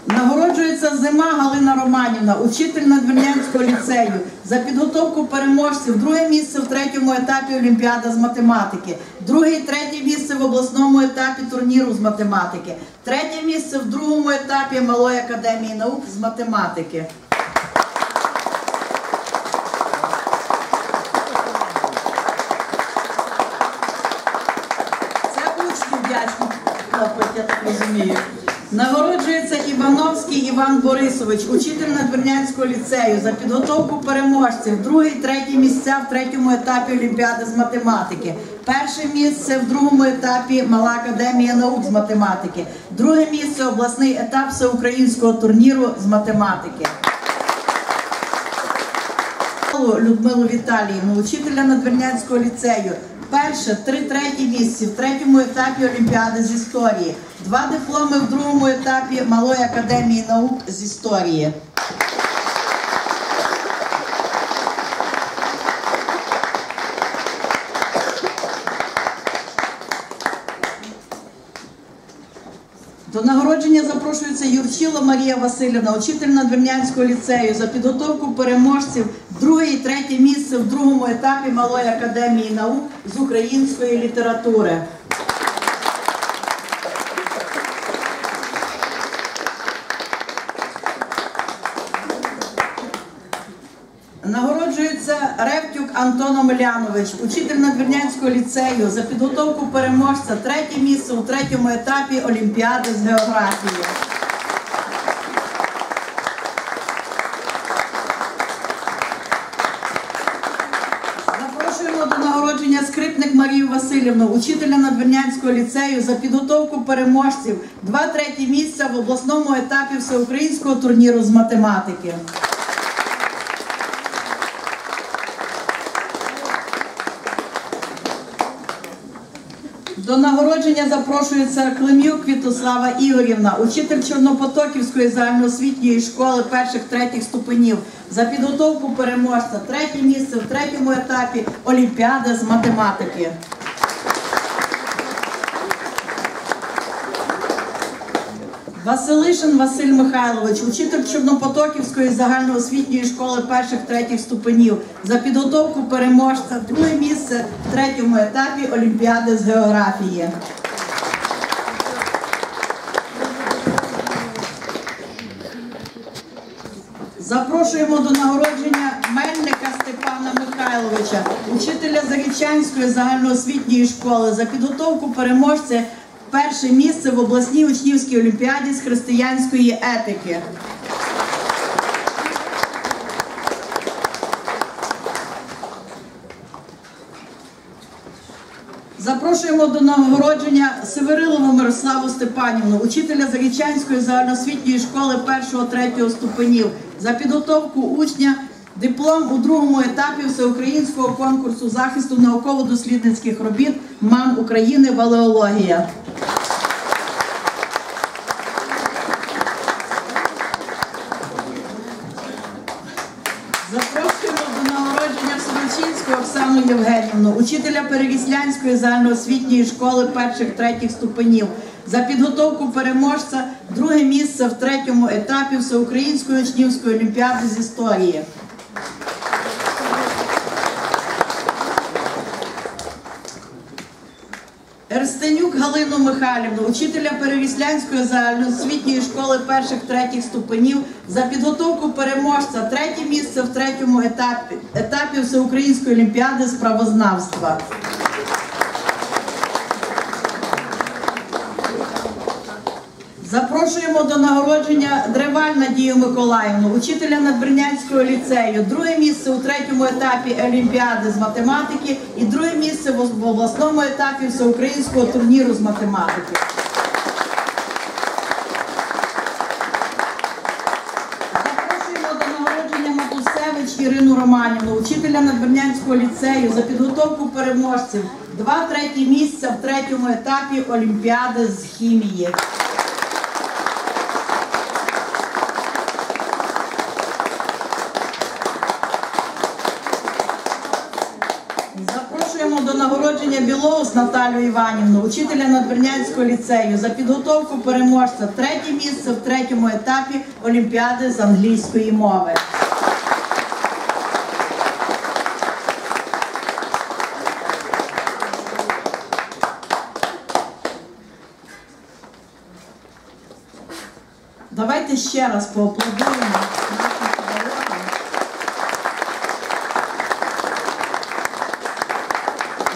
Speaker 1: Нагороджується зима Галина Романівна, учитель Надвірнянського ліцею, за підготовку переможців, друге місце в третьому етапі Олімпіада з математики, друге і третє місце в обласному етапі турніру з математики, третє місце в другому етапі Малої академії наук з математики. Це учні вдячні, я так розумію. Івановський Іван Борисович, учитель Надвірнянського ліцею за підготовку переможців, друге і третє місця в третьому етапі Олімпіади з математики. Перше місце в другому етапі Мала академія наук з математики. Друге місце обласний етап всеукраїнського турніру з математики. Купелу Людмилу Віталіївну, учителя Надвірнянського ліцею. Перше, три треті місці в третьому етапі Олімпіади з історії. Два дипломи в другому етапі Малої академії наук з історії. До нагородження запрошується Юрчило Марія Васильівна, учитель Надвірнянського ліцею за підготовку переможців друге і третє місце в другому етапі Малої академії наук з української літератури. Нагороджується Ревтюк Антон Омелянович, учитель Надвірнянського ліцею за підготовку переможця третє місце у третьому етапі Олімпіади з географії. Запрошуємо до нагородження скрипник Марію учителя Надвірнянського ліцею за підготовку переможців два треті місця в обласному етапі всеукраїнського турніру з математики. До нагородження запрошується Клим'юк Квітослава Ігорівна, учитель Чорнопотоківської загальноосвітньої школи перших третіх ступенів за підготовку переможця. Третє місце в третьому етапі Олімпіади з математики. Василишин Василь Михайлович, учитель Чорнопотоківської загальноосвітньої школи перших третіх ступенів за підготовку переможця, друге місце в третьому етапі Олімпіади з географії. Запрошуємо до нагородження Мельника Степана Михайловича, учителя Зарічанської загальноосвітньої школи за підготовку переможця перше місце в обласній учнівській олімпіаді з християнської етики. Запрошуємо до нагородження Северилову Мирославу Степанівну, учителя Зарічанської загальноосвітньої школи 1-3 ступенів за підготовку учня, диплом у другому етапі всеукраїнського конкурсу захисту науково-дослідницьких робіт МАН України Валеологія. Запрошуємо до нагородження Сорочинську Оксану Євгенівну, учителя Перевіслянської загальноосвітньої школи перших третіх ступенів за підготовку переможця, друге місце в третьому етапі Всеукраїнської учнівської олімпіади з історії. Ерстенюк Галину Михайлівну, учителя Перевіслянської загальноосвітньої школи перших третіх ступенів за підготовку переможця, третє місце в третьому етапі, етапі Всеукраїнської олімпіади з правознавства. Запрошуємо до нагородження Древаль Надію Миколаївну, учителя Надбринянського ліцею. Друге місце у третьому етапі Олімпіади з математики і друге місце в обласному етапі всеукраїнського турніру з математики. Ірину Романівну, учителя Надбринянського ліцею за підготовку переможців. Два треті місця в третьому етапі Олімпіади з хімії. Запрошуємо до нагородження Білоус Наталю Іванівну, учителя Надвірнянського ліцею за підготовку переможця. Третє місце в третьому етапі Олімпіади з англійської мови. Давайте ще раз поаплодуємо нашим педагогам.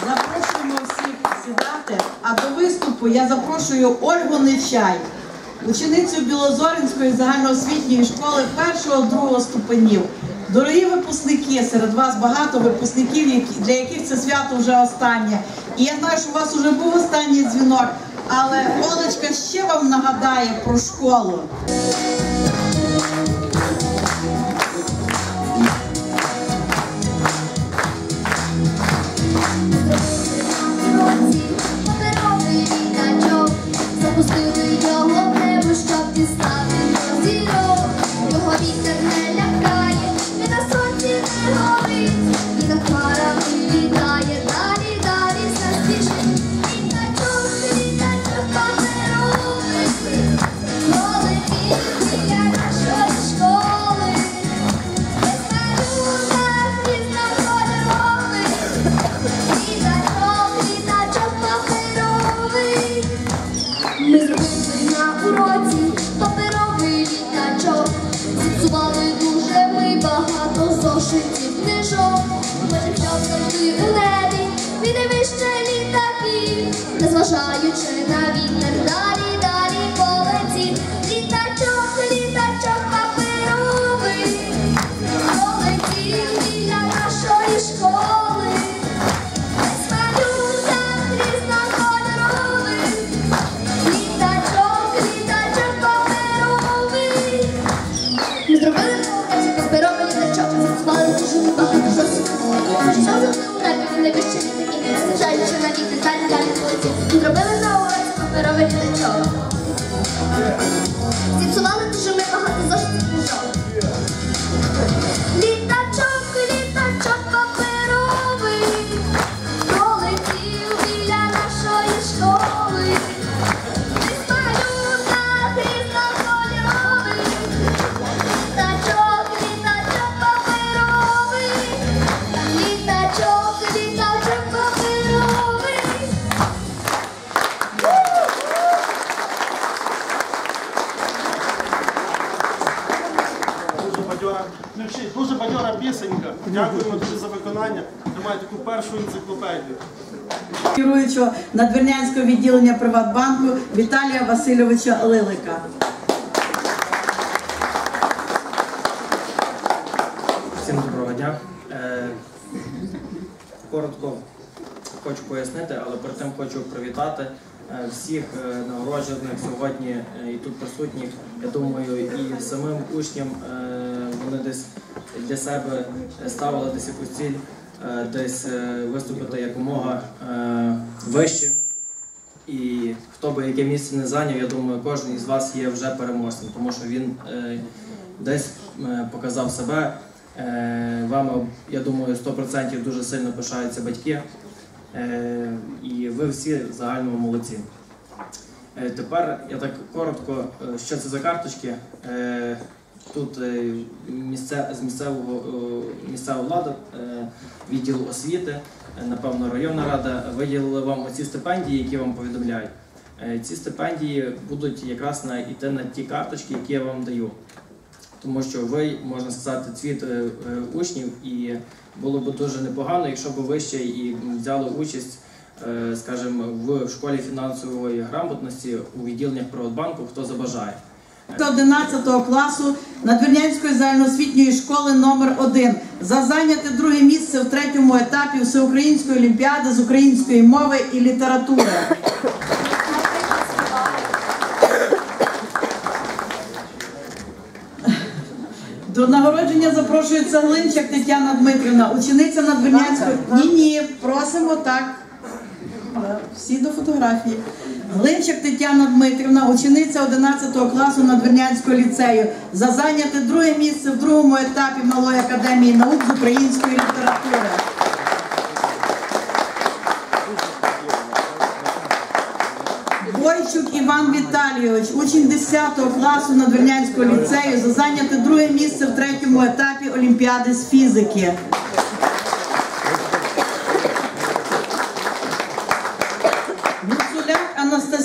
Speaker 1: Запрошуємо всіх сідати. А до виступу я запрошую Ольгу Нечай, ученицю Білозоринської загальноосвітньої школи першого-другого ступенів. Дорогі випускники, серед вас багато випускників, для яких це свято вже останнє. І я знаю, що у вас вже був останній дзвінок, але Олечка ще вам нагадає про школу.
Speaker 8: Незважаючи на вітер,
Speaker 1: надвірнянського відділення Приватбанку Віталія Васильовича Лилика.
Speaker 9: Всім доброго дня. Е, Коротко хочу пояснити, але перед тим хочу привітати е, всіх е, нагороджених сьогодні і тут присутніх. Я думаю, і самим учням вони десь для себе ставили десь якусь ціль, десь е, виступити якомога е, вище. І хто би яке місце не зайняв, я думаю, кожен із вас є вже переможцем, тому що він е, десь е, показав себе. Е, вами, я думаю, 100% дуже сильно пишаються батьки. Е, і ви всі загально молодці. Е, тепер я так коротко, е, що це за карточки. Тут е, місце, з місцевого е, місцева влада, е, відділ освіти, напевно, районна рада виділили вам оці стипендії, які вам повідомляють. Ці стипендії будуть якраз на йти на ті карточки, які я вам даю. Тому що ви, можна сказати, цвіт учнів, і було б дуже непогано, якщо б ви ще і взяли участь, скажімо, в школі фінансової грамотності у відділеннях Приватбанку, хто забажає.
Speaker 1: 11 класу Надвірнянської загальноосвітньої школи номер 1 за зайняте друге місце в третьому етапі Всеукраїнської олімпіади з української мови і літератури. До нагородження запрошується Глинчак Тетяна Дмитрівна, учениця Надвірнянської. Ні, ні, просимо так. Е, Всі до фотографії. Глинчак Тетяна Дмитрівна, учениця 11 класу Надвірнянського ліцею, за зайняте друге місце в другому етапі Малої академії наук з української літератури. Бойчук Іван Віталійович, учень 10 класу Надвірнянського ліцею, за зайняте друге місце в третьому етапі Олімпіади з фізики.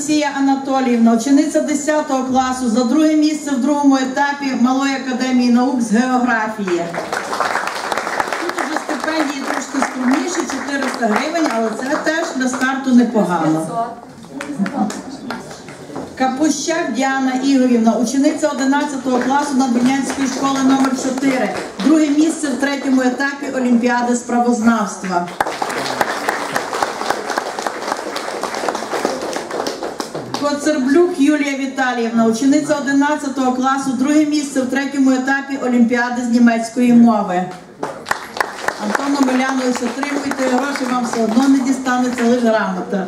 Speaker 1: Анастасія Анатоліївна, учениця 10 класу, за друге місце в другому етапі Малої академії наук з географії. Тут уже стипендії трошки скромніші, 400 гривень, але це теж для старту непогано. Капущак Діана Ігорівна, учениця 11 класу Надвірнянської школи номер 4 Друге місце в третьому етапі Олімпіади з правознавства. Коцерблюк Юлія Віталіївна, учениця 11 класу, друге місце в третьому етапі Олімпіади з німецької мови. Антон Омелянович, отримуйте гроші, вам все одно не дістанеться лише грамота.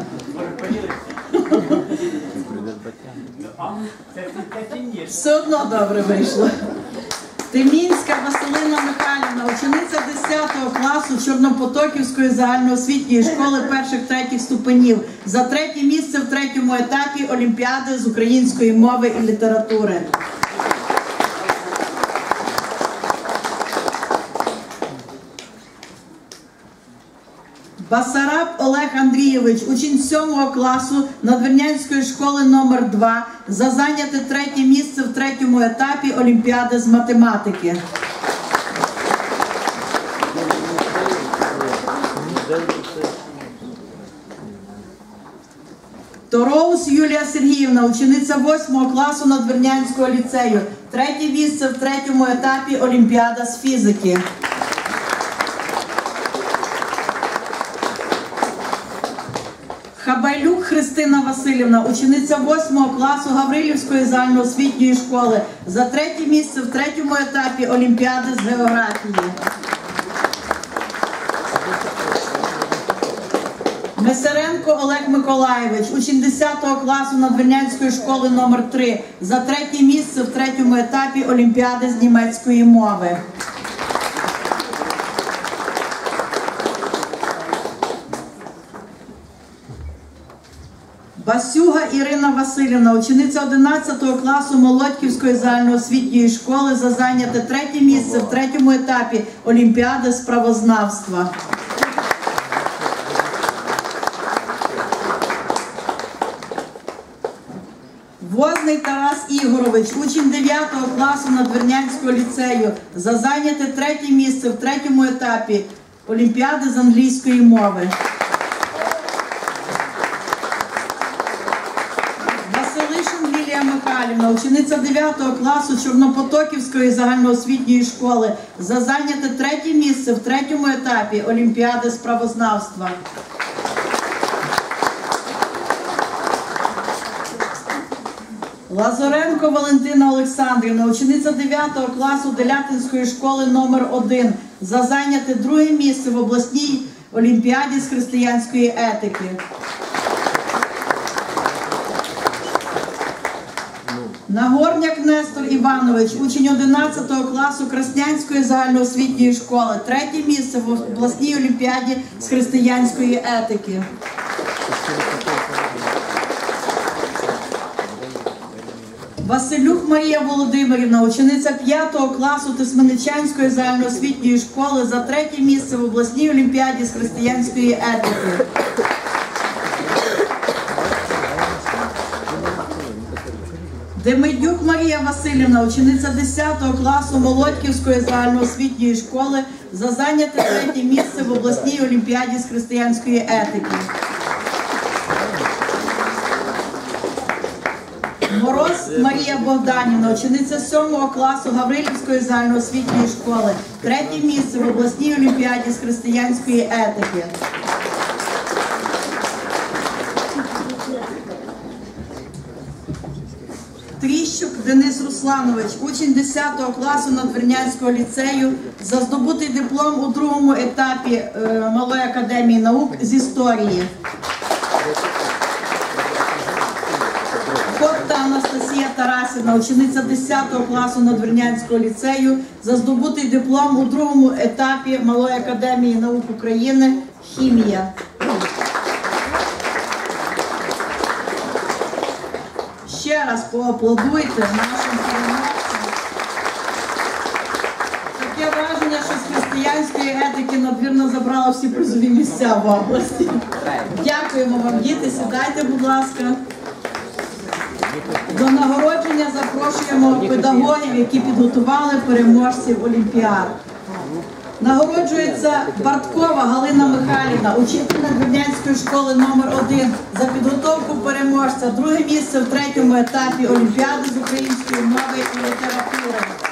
Speaker 1: Все одно добре вийшло. Тимінська Василина Михайлівна, учениця 10 класу Чорнопотоківської загальноосвітньої школи перших третіх ступенів за третє місце в третьому етапі Олімпіади з української мови і літератури. Басараб Олег Андрійович, учень 7 класу Надвірнянської школи номер 2 за зайняте третє місце в третьому етапі Олімпіади з математики. Юлія Сергіївна, учениця 8 класу Надвірнянського ліцею. Третє місце в третьому етапі Олімпіада з фізики. Хабайлюк Христина Васильівна, учениця 8 класу Гаврилівської загальноосвітньої школи. За третє місце в третьому етапі Олімпіади з географії. Месеренко Олег Миколаєвич, учень 10 класу Надвірнянської школи номер 3 за третє місце в третьому етапі Олімпіади з німецької мови. Басюга Ірина Васильівна, учениця 11 класу Молодьківської загальноосвітньої школи за зайняте третє місце в третьому етапі Олімпіади з правознавства. Возний Тарас Ігорович, учень 9 класу Надвірнянського ліцею, за зайняте третє місце в третьому етапі Олімпіади з англійської мови. Василишин Лілія Михайлівна, учениця 9 класу Чорнопотоківської загальноосвітньої школи, за зайняте третє місце в третьому етапі Олімпіади з правознавства. Лазаренко Валентина Олександрівна, учениця 9 класу Делятинської школи номер 1 за зайняте друге місце в обласній олімпіаді з християнської етики. Нагорняк Нестор Іванович, учень 11 класу Краснянської загальноосвітньої школи, третє місце в обласній олімпіаді з християнської етики. Василюк Марія Володимирівна, учениця 5 класу Тисменичанської загальноосвітньої школи за третє місце в обласній олімпіаді з християнської етики. Демидюк Марія Васильівна, учениця 10 класу Молодьківської загальноосвітньої школи за зайняте третє місце в обласній олімпіаді з християнської етики. Мороз Марія Богданівна, учениця 7 класу Гаврилівської загальноосвітньої школи, третє місце в обласній олімпіаді з християнської етики. Тріщук Денис Русланович, учень 10 класу Надвірнянського ліцею, за здобутий диплом у другому етапі е, Малої академії наук з історії. Анастасія Тарасівна, учениця 10 класу Надвірнянського ліцею, за здобутий диплом у другому етапі Малої академії наук України хімія. Ще раз поаплодуйте нашим переможцям. Таке враження, що з християнської етики надвірно забрала всі призові місця в області. Дякуємо вам, діти. Сідайте, будь ласка. До нагородження запрошуємо педагогів, які підготували переможців Олімпіад. Нагороджується Барткова Галина Михайлівна, учителька Бердянської школи номер 1 за підготовку переможця. Друге місце в третьому етапі Олімпіади з української мови і літератури.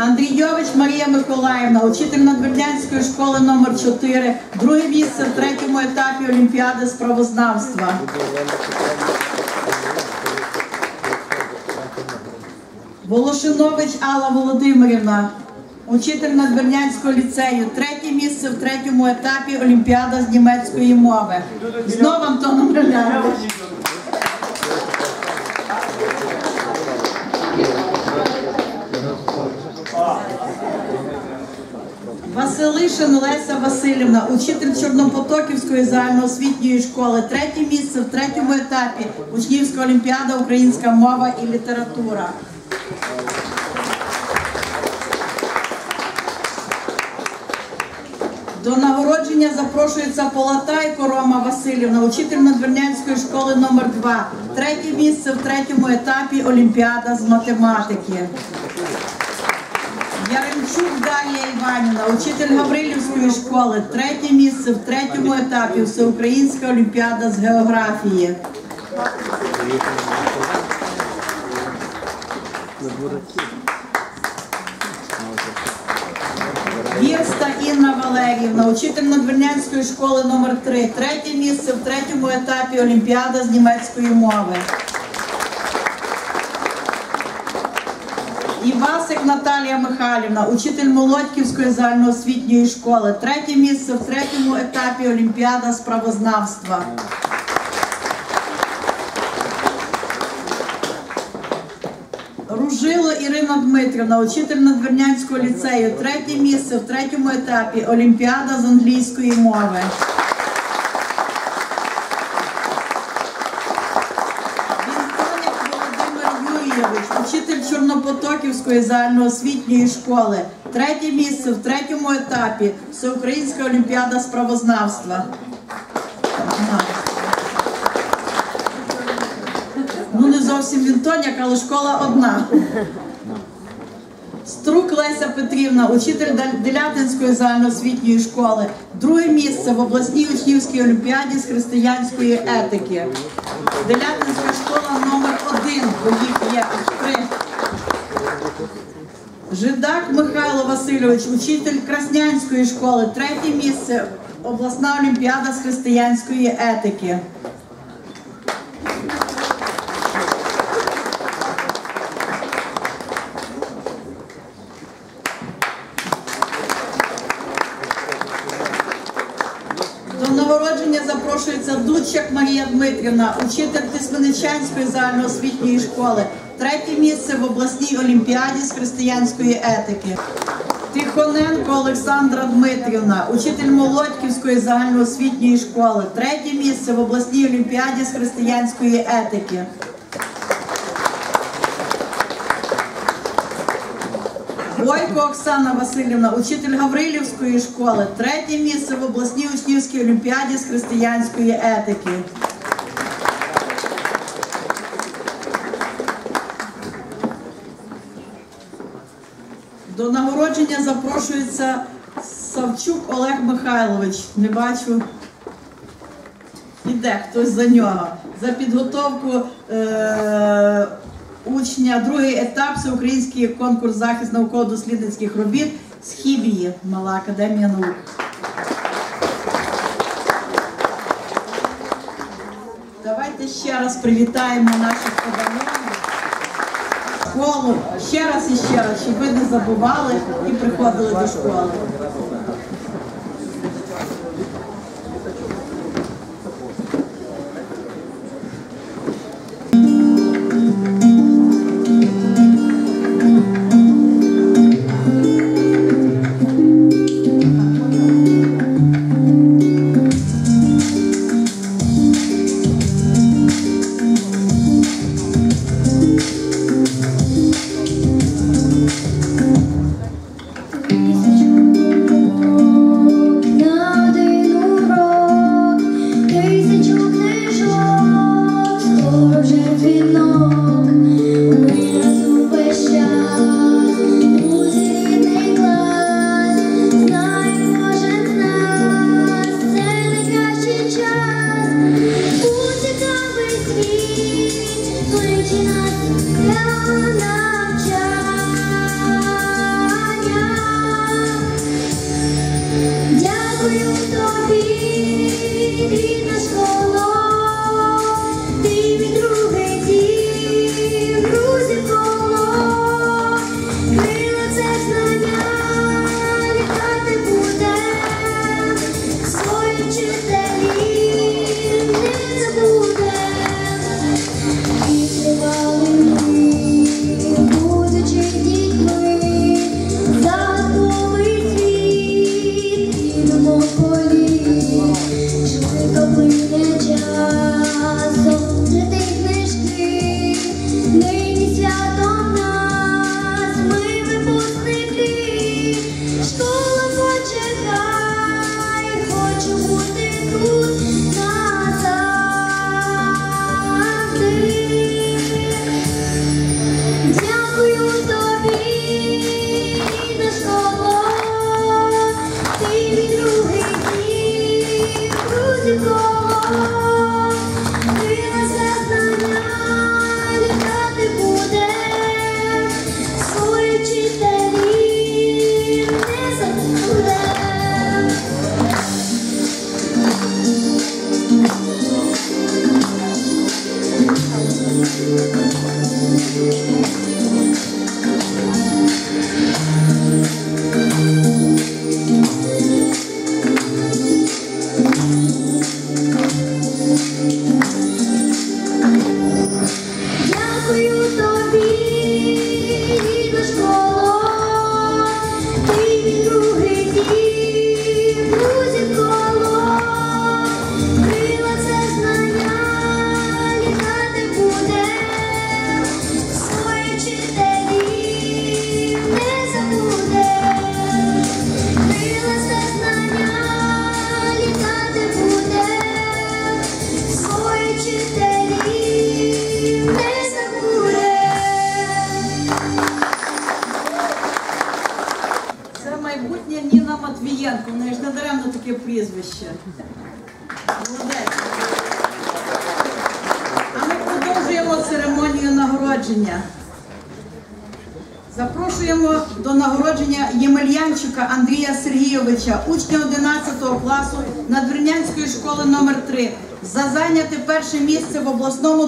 Speaker 1: Андрійович Марія Миколаївна, учитель Надвірнянської школи номер 4 друге місце в третьому етапі Олімпіади з правознавства. Волошинович Алла Володимирівна, учитель Надвірнянського ліцею, третє місце в третьому етапі Олімпіада з німецької мови. Знову Антон Омелянович. Василишин Леся Васильівна, учитель Чорнопотоківської загальноосвітньої школи, третє місце в третьому етапі учнівська олімпіада, українська мова і література. До нагородження запрошується Полатайко Рома Васильівна, учитель Надвірнянської школи номер 2 Третє місце в третьому етапі Олімпіада з математики. Яремчук Дар'я Іванівна, учитель Гаврилівської школи, третє місце в третьому етапі Всеукраїнська олімпіада з географії. Вірста Інна Валеріївна, учитель Надвірнянської школи номер 3 третє місце в третьому етапі Олімпіада з німецької мови. Івасик Наталія Михайлівна, учитель Молодьківської загальноосвітньої школи, третє місце в третьому етапі Олімпіада з правознавства. Ружило Ірина Дмитрівна, учитель Надвірнянського ліцею, третє місце в третьому етапі Олімпіада з англійської мови. Вінтоняк Володимир Юрійович, учитель Чорнопотоківської загальноосвітньої школи, третє місце в третьому етапі Всеукраїнська олімпіада з правознавства. Ну, не зовсім Вінтоняк, але школа одна. Струк Леся Петрівна, учитель Делятинської загальноосвітньої школи, друге місце в обласній учнівській олімпіаді з християнської етики. Делятинська школа номер один, бо їх є. Жидак Михайло Васильович, учитель Краснянської школи, третє місце, обласна олімпіада з християнської етики. До нагородження запрошується Дудчак Марія Дмитрівна, учитель Тисменичанської загальноосвітньої школи, третє місце в обласній олімпіаді з християнської етики. Тихоненко Олександра Дмитрівна, учитель Молодьківської загальноосвітньої школи, третє місце в обласній олімпіаді з християнської етики. Бойко Оксана Васильівна, учитель Гаврилівської школи, третє місце в обласній учнівській олімпіаді з християнської етики. До нагородження запрошується Савчук Олег Михайлович. Не бачу. Іде хтось за нього. За підготовку е- учня, другий етап всеукраїнський конкурс захист науково-дослідницьких робіт з хімії, Мала академія наук. Давайте ще раз привітаємо наших педагогів. Школу ще раз і ще раз, щоб ви не забували і приходили до школи.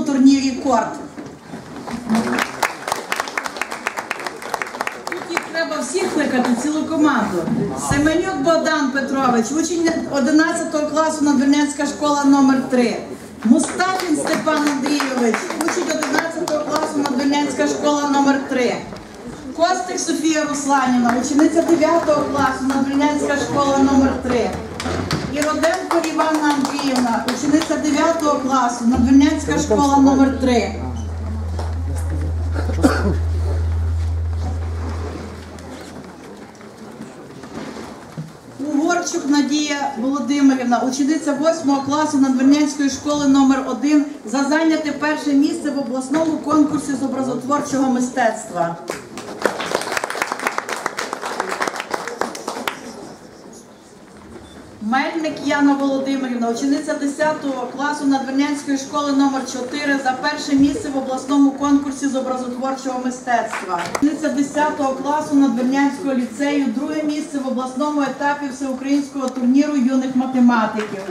Speaker 1: Обласному турнірі Корт. Тут їх треба всіх кликати, цілу команду. Семенюк Богдан Петрович, учень 11 класу Надвірнянська школа номер 3 Мустафін Степан Андрійович, учень 11 класу Надвірнянська школа номер 3 Костик Софія Русланівна, учениця 9 класу Надвірнянська школа номер 3 І Роденко Іванна Андріївна, учениця 9 класу Надвірнянська школа номер 3 Угорчук Надія Володимирівна, учениця 8 класу Надвірнянської школи номер 1 за зайняте перше місце в обласному конкурсі з образотворчого мистецтва. Мельник Яна Володимирівна, учениця 10 класу Надвірнянської школи номер 4 за перше місце в обласному конкурсі з образотворчого мистецтва. Учениця 10 класу Надвірнянського ліцею, друге місце в обласному етапі всеукраїнського турніру юних математиків.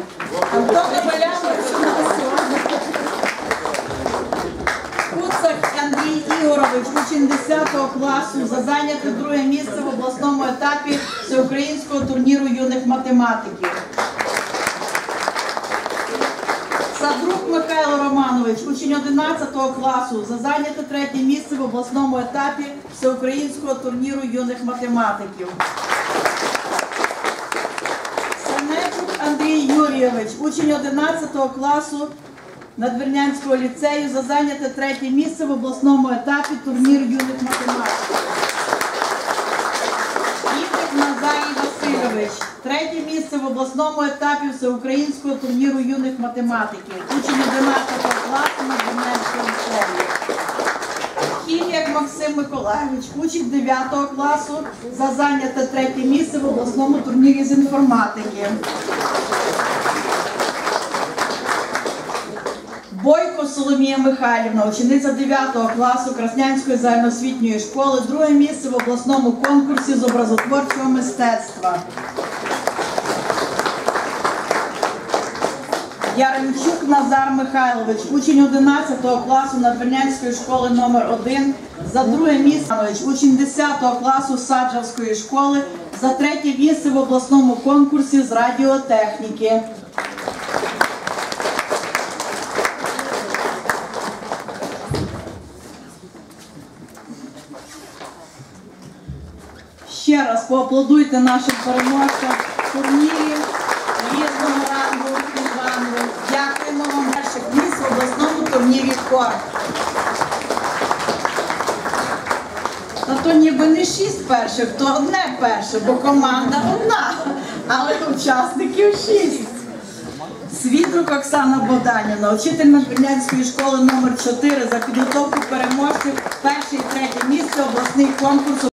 Speaker 1: Куцак Андрій Ігорович, учень 10 класу, за зайняте друге місце в обласному етапі всеукраїнського турніру юних математиків. Садрук Михайло Романович, учень 11 класу, за зайняте третє місце в обласному етапі всеукраїнського турніру юних математиків. Санечук Андрій Юрійович, учень 11 класу Надвірнянського ліцею за зайняте третє місце в обласному етапі турнір юних математиків. Ігор Назарій Васильович, третє місце в обласному етапі всеукраїнського турніру юних математиків. Учень 11 класу Надвірнянського ліцею. Хім'як Максим Миколайович, учень 9 класу за зайняте третє місце в обласному турнірі з інформатики. Бойко Соломія Михайлівна, учениця 9 класу Краснянської загальноосвітньої школи, друге місце в обласному конкурсі з образотворчого мистецтва. Яремчук Назар Михайлович, учень 11 класу Надвірнянської школи номер 1 за друге місце, учень 10 класу Саджавської школи, за третє місце в обласному конкурсі з радіотехніки. Ще раз поаплодуйте нашим переможцям турнірів різного рангу і жанру. Дякуємо вам перших місць в «Кор». Та то ніби не шість перших, то одне перше, бо команда одна, але учасників шість. Світрук Оксана Богданівна, вчитель Надвірнянської школи номер 4 за підготовку переможців перше і третє місце обласний конкурс